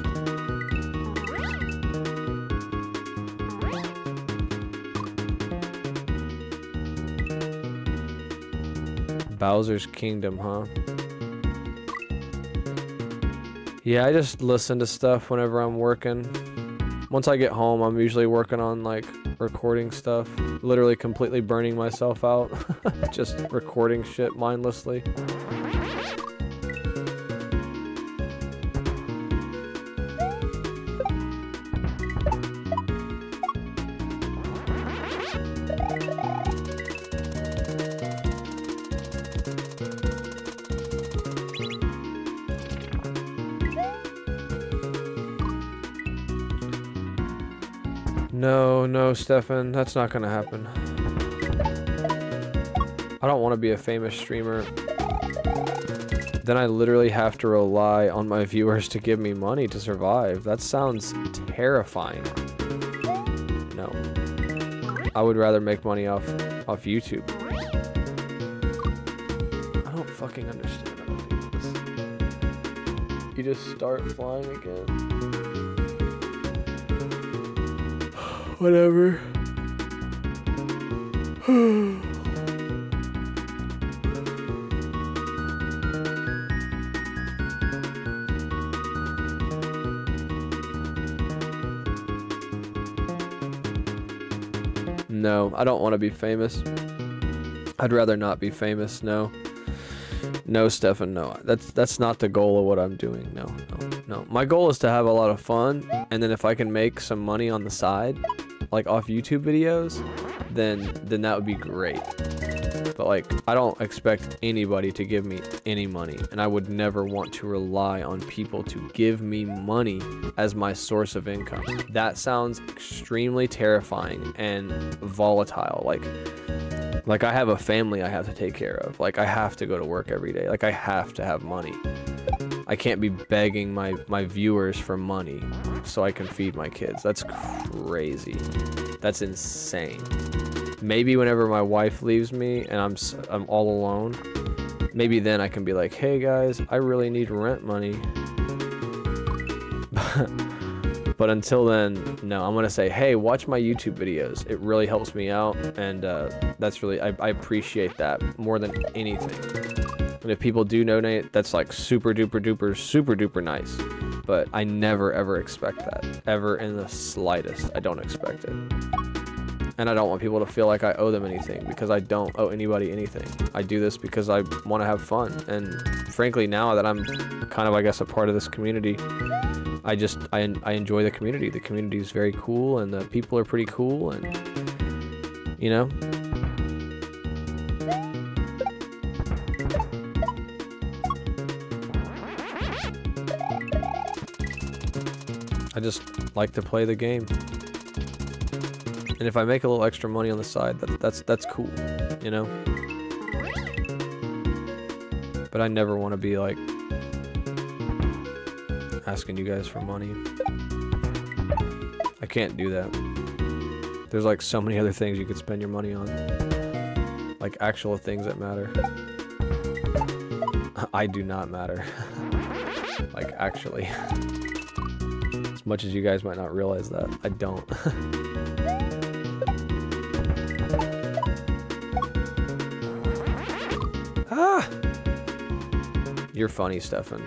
Bowser's Kingdom, huh? Yeah, I just listen to stuff whenever I'm working. Once I get home, I'm usually working on like recording stuff. Literally completely burning myself out. *laughs* just recording shit mindlessly. Stefan, that's not gonna happen. I don't want to be a famous streamer. Then I literally have to rely on my viewers to give me money to survive. That sounds terrifying. No. I would rather make money off off YouTube. I don't fucking understand how to do this. You just start flying again. Whatever. *sighs* no, I don't want to be famous. I'd rather not be famous, no. No, Stefan, no. That's that's not the goal of what I'm doing. No, no, no. My goal is to have a lot of fun, and then if I can make some money on the side, like off YouTube videos, then then that would be great. But like, I don't expect anybody to give me any money, and I would never want to rely on people to give me money as my source of income. That sounds extremely terrifying and volatile. Like, like I have a family I have to take care of. Like I have to go to work every day. Like I have to have money. I can't be begging my my viewers for money so I can feed my kids. That's crazy. That's insane. maybe whenever my wife leaves me and I'm I'm all alone, maybe then I can be like, "Hey guys, I really need rent money." *laughs* but until then, no, I'm gonna say, "Hey, watch my YouTube videos. It really helps me out, and uh, that's really I, I appreciate that more than anything." And if people do donate, that's like super duper duper super duper nice. But I never ever expect that. Ever in the slightest. I don't expect it. And I don't want people to feel like I owe them anything because I don't owe anybody anything. I do this because I want to have fun. And frankly, now that I'm kind of, I guess, a part of this community, I just, I, I enjoy the community. The community is very cool and the people are pretty cool and, you know, I just like to play the game. And if I make a little extra money on the side, that, that's that's cool, you know? But I never want to be like asking you guys for money. I can't do that. There's like so many other things you could spend your money on. Like actual things that matter. *laughs* I do not matter. *laughs* like actually. *laughs* Much as you guys might not realize that, I don't. *laughs* ah! You're funny, Stefan.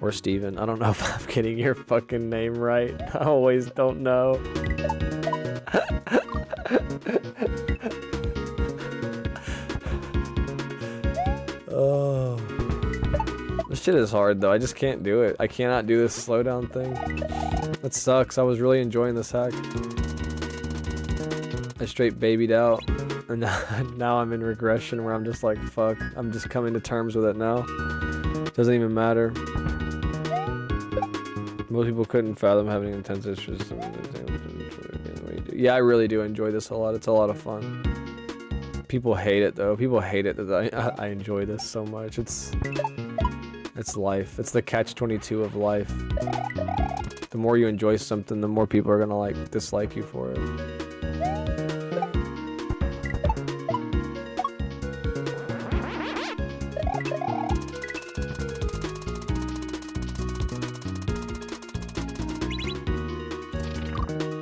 Or Steven. I don't know *laughs* if I'm getting your fucking name right. *laughs* I always don't know. Shit is hard though. I just can't do it. I cannot do this slowdown thing. That sucks. I was really enjoying this hack. I straight babied out. *laughs* And now I'm in regression where I'm just like, fuck. I'm just coming to terms with it now. Doesn't even matter. Most people couldn't fathom having intense issues. Yeah, I really do enjoy this a lot. It's a lot of fun. People hate it though. People hate it that I, *laughs* I enjoy this so much. It's it's life. It's the catch-22 of life. The more you enjoy something, the more people are gonna like dislike you for it.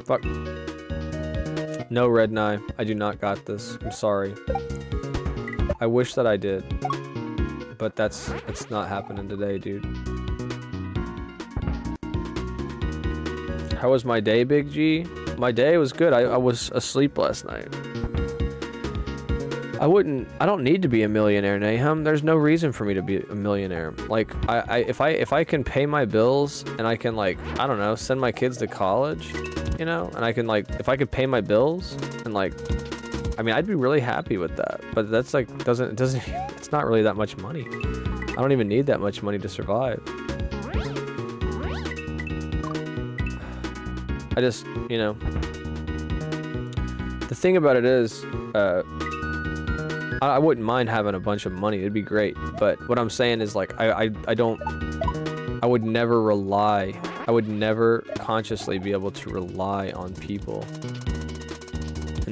Fuck. No, Red Knife. I do not got this. I'm sorry. I wish that I did. But that's it's not happening today, dude. How was my day, Big G? My day was good. I, I was asleep last night. I wouldn't. I don't need to be a millionaire, Nahum. There's no reason for me to be a millionaire. Like, I, I, if I, if I can pay my bills and I can like, I don't know, send my kids to college, you know, and I can like, if I could pay my bills and like, I mean, I'd be really happy with that. But that's like, doesn't, doesn't, *laughs* it's not really that much money. I don't even need that much money to survive. I just, you know, the thing about it is, uh, I, I wouldn't mind having a bunch of money. It'd be great. But what I'm saying is like, I, I, I don't, I would never rely, I would never consciously be able to rely on people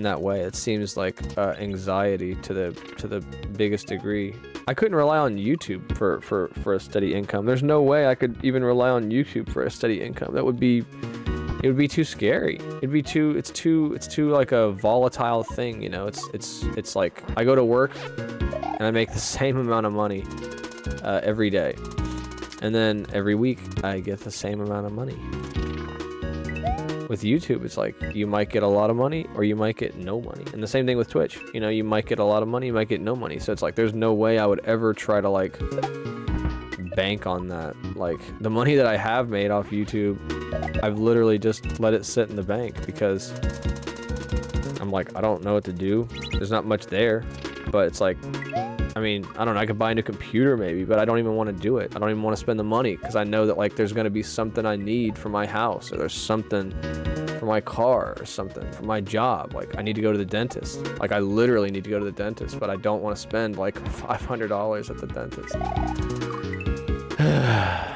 in that way. It seems like uh, anxiety to the, to the biggest degree. I couldn't rely on YouTube for, for, for a steady income. There's no way I could even rely on YouTube for a steady income. That would be it would be too scary. It'd be too it's too it's too like a volatile thing, you know. It's it's it's like I go to work and I make the *laughs* same amount of money uh, every day. And then every week I get the same amount of money. With YouTube, it's like you might get a lot of money or you might get no money. And the same thing with Twitch. You know, you might get a lot of money, you might get no money. So it's like there's no way I would ever try to like bank on that. Like the money that I have made off YouTube, I've literally just let it sit in the bank because I'm like, I don't know what to do. There's not much there, but it's like, I mean, I don't know. I could buy a new computer maybe, but I don't even want to do it. I don't even want to spend the money because I know that like there's going to be something I need for my house or there's something for my car or something for my job. Like I need to go to the dentist. Like I literally need to go to the dentist, but I don't want to spend like $500 at the dentist. *sighs* *sighs*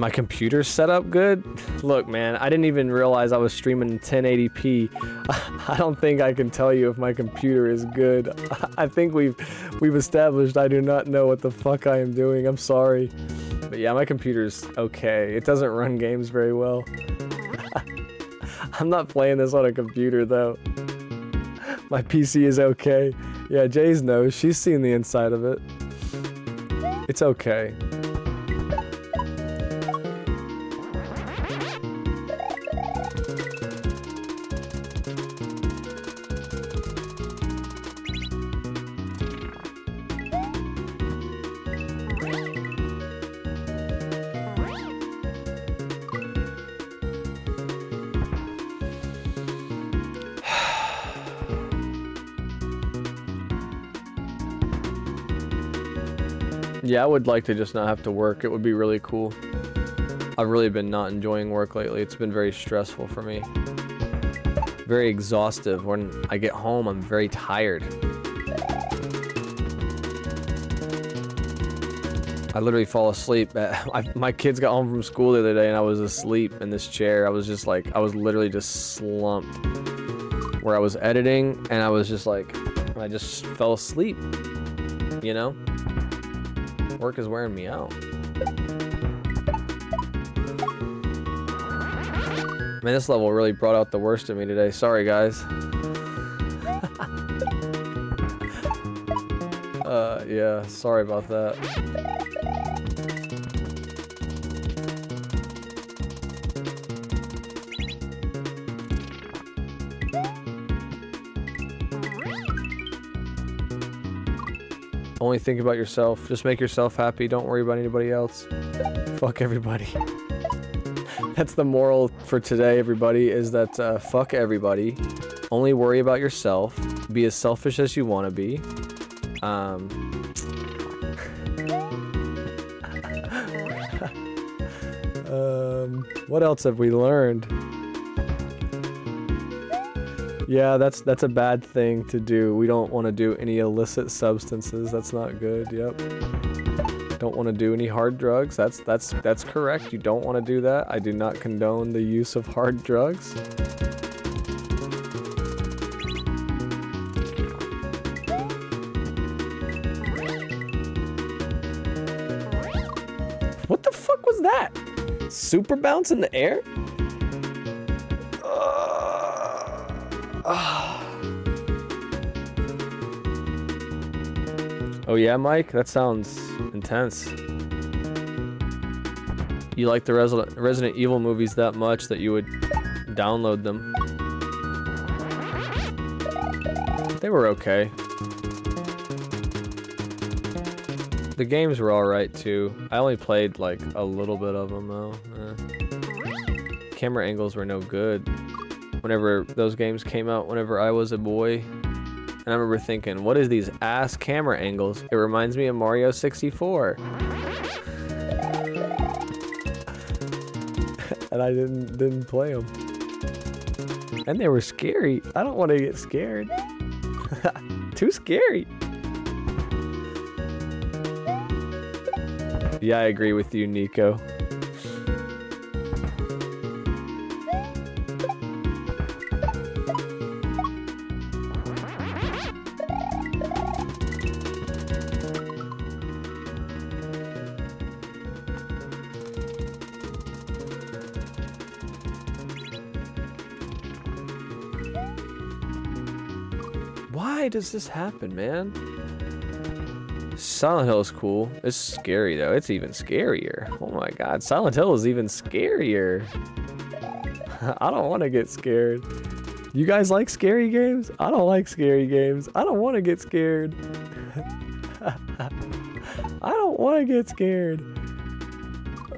My computer set up good? Look, man, I didn't even realize I was streaming 1080p. *laughs* I don't think I can tell you if my computer is good. *laughs* I think we've we've established I do not know what the fuck I am doing. I'm sorry. But yeah, my computer's okay. It doesn't run games very well. *laughs* I'm not playing this on a computer though. My PC is okay. Yeah, Jay's knows. She's seen the inside of it. It's okay. I would like to just not have to work. It would be really cool. I've really been not enjoying work lately. It's been very stressful for me. Very exhaustive. When I get home, I'm very tired. I literally fall asleep. *laughs* I, my kids got home from school the other day and I was asleep in this chair. I was just like, I was literally just slumped. Where I was editing and I was just like, I just fell asleep. You know? Work is wearing me out. Man, this level really brought out the worst in me today. Sorry, guys. *laughs* uh, yeah, sorry about that. Only think about yourself. Just make yourself happy. Don't worry about anybody else. Fuck everybody. *laughs* That's the moral for today, everybody, is that uh, fuck everybody. Only worry about yourself. Be as selfish as you want to be. Um, *laughs* um, what else have we learned? Yeah, that's that's a bad thing to do. We don't want to do any illicit substances. That's not good. Yep. Don't want to do any hard drugs. That's that's that's correct. You don't want to do that. I do not condone the use of hard drugs. What the fuck was that? Super bounce in the air? Oh yeah, Mike? That sounds intense. You like the Resident, Resident Evil movies that much that you would download them. They were okay. The games were alright too. I only played like a little bit of them though. Eh. Camera angles were no good. Whenever those games came out, whenever I was a boy, and I remember thinking, what is these ass camera angles? It reminds me of Mario 64. *laughs* and I didn't didn't play them. And they were scary. I don't want to get scared. *laughs* Too scary. Yeah, I agree with you, Nico. Does this happen, man? Silent Hill is cool. It's scary though. It's even scarier. Oh my god, Silent Hill is even scarier. *laughs* I don't want to get scared. You guys like scary games? I don't like scary games. I don't want to get scared. *laughs* I don't want to get scared.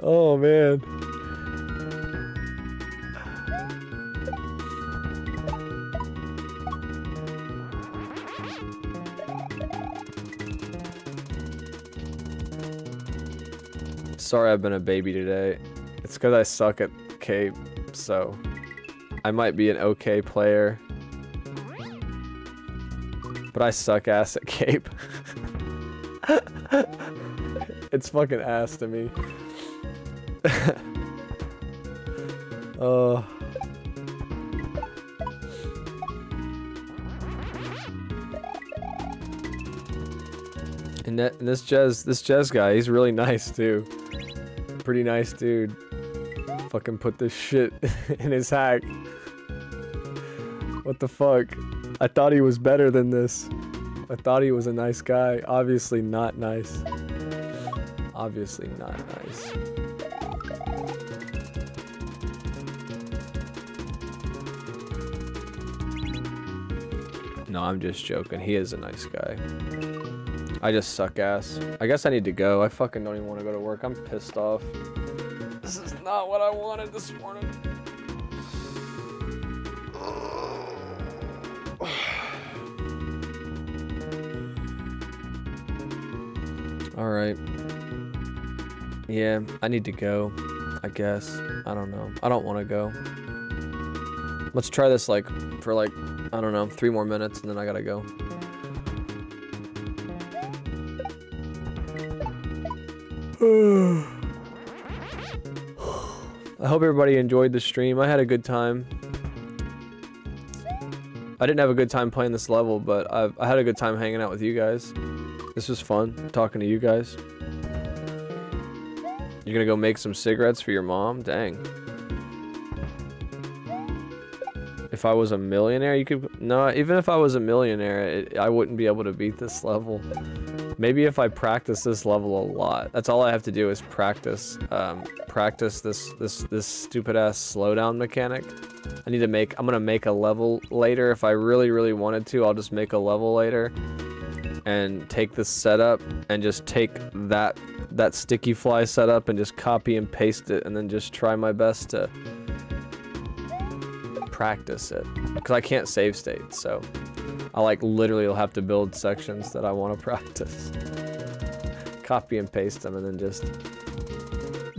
Oh man. Sorry I've been a baby today. It's because I suck at cape, so I might be an okay player. But I suck ass at cape. *laughs* it's fucking ass to me. oh. *laughs* And, that, and this Jez, this Jez guy, he's really *laughs* nice too. Pretty nice dude. Fucking put this shit *laughs* in his hack. What the fuck? I thought he was better than this. I thought he was a nice guy. Obviously not nice. Obviously not nice. No, I'm just joking. He is a nice guy. I just suck ass. I guess I need to go. I fucking don't even want to go to work. I'm pissed off. This is not what I wanted this morning. *sighs* All right. Yeah, I need to go. I guess. I don't know. I don't want to go. Let's try this like for like I don't know, 3 more minutes and then I got to go. I hope everybody enjoyed the stream. I had a good time. I didn't have a good time playing this level, but I've, I had a good time hanging out with you guys. This was fun, talking to you guys. You're gonna go make some cigarettes for your mom? Dang. If I was a millionaire, you could... No, even if I was a millionaire, it, I wouldn't be able to beat this level. Maybe if I practice this level a lot. That's all I have to do is practice. Um, practice this, this, this stupid-ass slowdown mechanic. I need to make... I'm gonna make a level later. If I really, really wanted to, I'll just make a level later. And take this setup and just take that that sticky fly setup and just copy and paste it and then just try my best to practice it because I can't save state so I like literally will have to build sections that I want to *laughs* practice copy and paste them and then just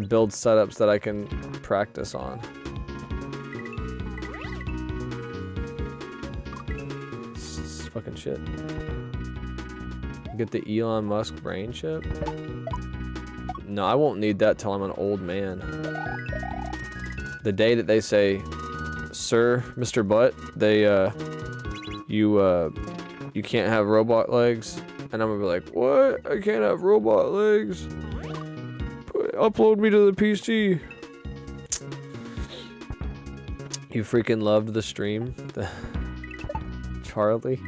build setups that I can practice on It's fucking shit get the Elon Musk brain chip no, I won't need that till I'm an old man. The day that they say, Sir, Mr. Butt, they, uh, you, uh, you can't have robot legs. And I'm gonna be like, what? I can't have robot legs? Put, upload me to the PC. You freaking loved the stream? *laughs* Charlie?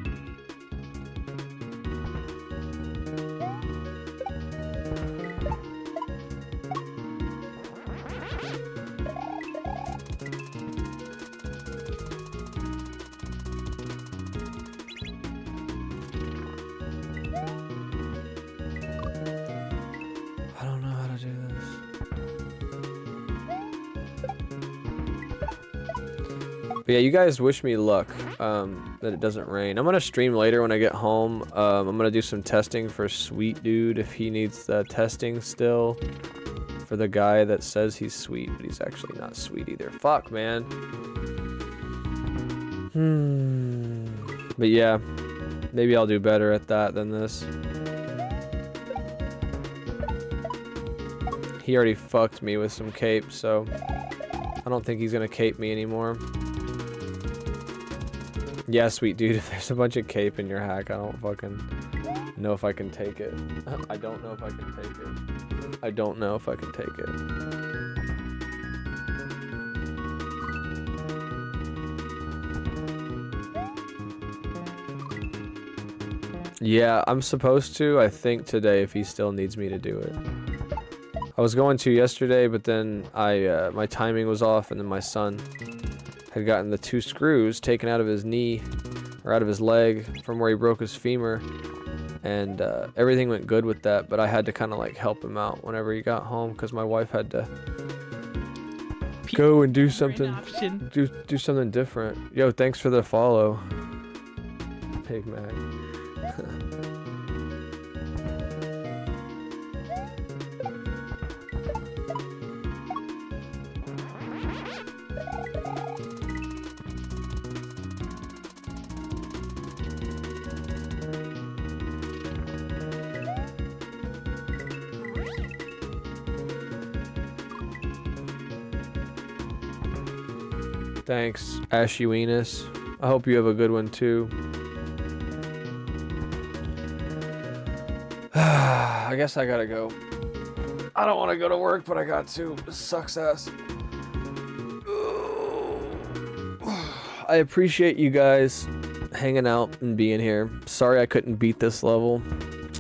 But yeah, you guys wish me luck um, that it doesn't rain. I'm gonna stream later when I get home. Um, I'm gonna do some testing for Sweet Dude if he needs the testing still. For the guy that says he's sweet, but he's actually not sweet either. Fuck, man. Hmm. But yeah, maybe I'll do better at that than this. He already fucked me with some cape, so I don't think he's gonna cape me anymore. Yeah, sweet dude, *laughs* if there's a bunch of cape in your hack, I don't fucking know if I can take it. *laughs* I don't know if I can take it. I don't know if I can take it. Yeah, I'm supposed to, I think, today if he still needs me to do it. I was going to yesterday, but then I uh, my timing was off, and then my son had gotten the two screws taken out of his knee or out of his leg from where he broke his femur and uh, everything went good with that but i had to kind of like help him out whenever he got home because my wife had to go and do something do do something different. Yo thanks for the follow. Big mac *laughs* Thanks, Ashy Weenus. I hope you have a good one too. *sighs* I guess I gotta go. I don't want to go to work, but I got to. Sucks ass. *sighs* I appreciate you guys hanging out and being here. Sorry I couldn't beat this level.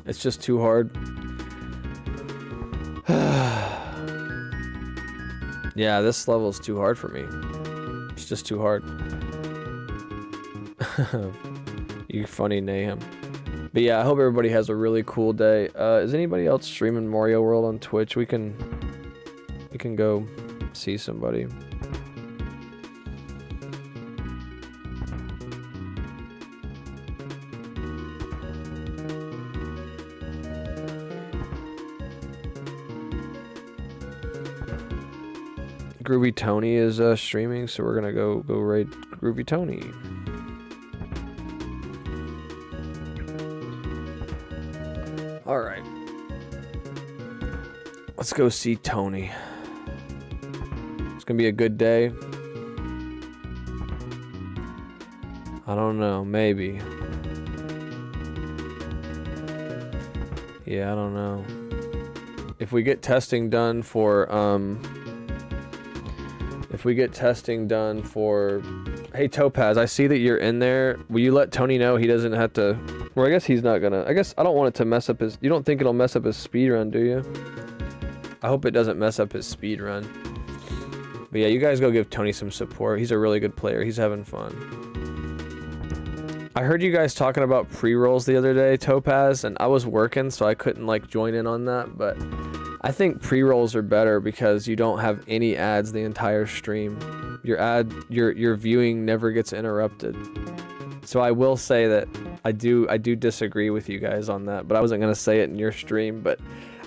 It's just too hard. *sighs* yeah, this level's too hard for me. It's just too hard. *laughs* you funny Nahum. But yeah, I hope everybody has a really cool day. Uh, is anybody else streaming Mario World on Twitch? We can we can go see somebody. Groovy Tony is uh, streaming, so we're gonna go go raid Groovy Tony. All right, let's go see Tony. It's gonna be a good day. I don't know, maybe. Yeah, I don't know. If we get testing done for um we get testing done for hey topaz i see that you're in there. Will you let tony know he doesn't have to well i guess he's not gonna i guess i don't want it to mess up his you don't think it'll mess up his speed run do you? I hope it doesn't mess up his speed run. But yeah you guys go give tony some support. He's a really good player. He's having fun. I heard you guys talking about pre-rolls the other day topaz and i was working so i couldn't like join in on that but I think pre-rolls are better because you don't have any ads the entire stream. Your ad your your viewing never gets interrupted. So I will say that I do I do disagree with you guys on that, but I wasn't going to say it in your stream, but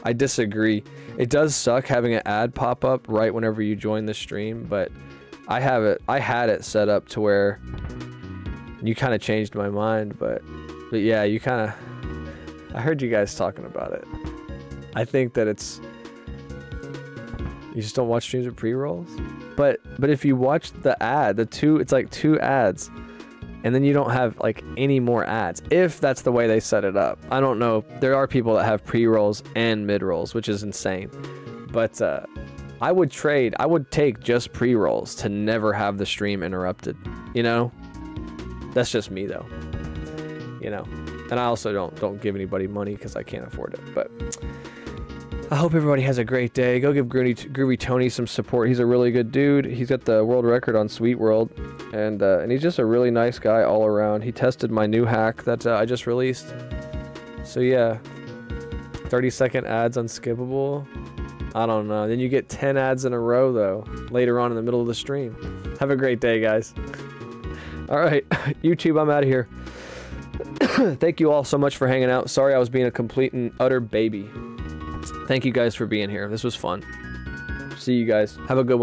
I disagree. It does suck having an ad pop up right whenever you join the stream, but I have it I had it set up to where you kind of changed my mind, but but yeah, you kind of I heard you guys talking about it. I think that it's you just don't watch streams with pre-rolls. But but if you watch the ad, the two it's like two ads and then you don't have like any more ads if that's the way they set it up. I don't know. There are people that have pre-rolls and mid-rolls, which is insane. But uh I would trade, I would take just pre-rolls to never have the stream interrupted, you know? That's just me though. You know. And I also don't don't give anybody money cuz I can't afford it. But I hope everybody has a great day. Go give Groovy, Groovy Tony some support. He's a really good dude. He's got the world record on Sweet World, and uh, and he's just a really nice guy all around. He tested my new hack that uh, I just released. So yeah, 30 second ads unskippable. I don't know. Then you get 10 ads in a row though later on in the middle of the stream. Have a great day, guys. *laughs* All right, *laughs* YouTube, I'm out of here. *coughs* Thank you all so much for hanging out. Sorry I was being a complete and utter baby. Thank you guys for being here. This was fun. See you guys. Have a good one.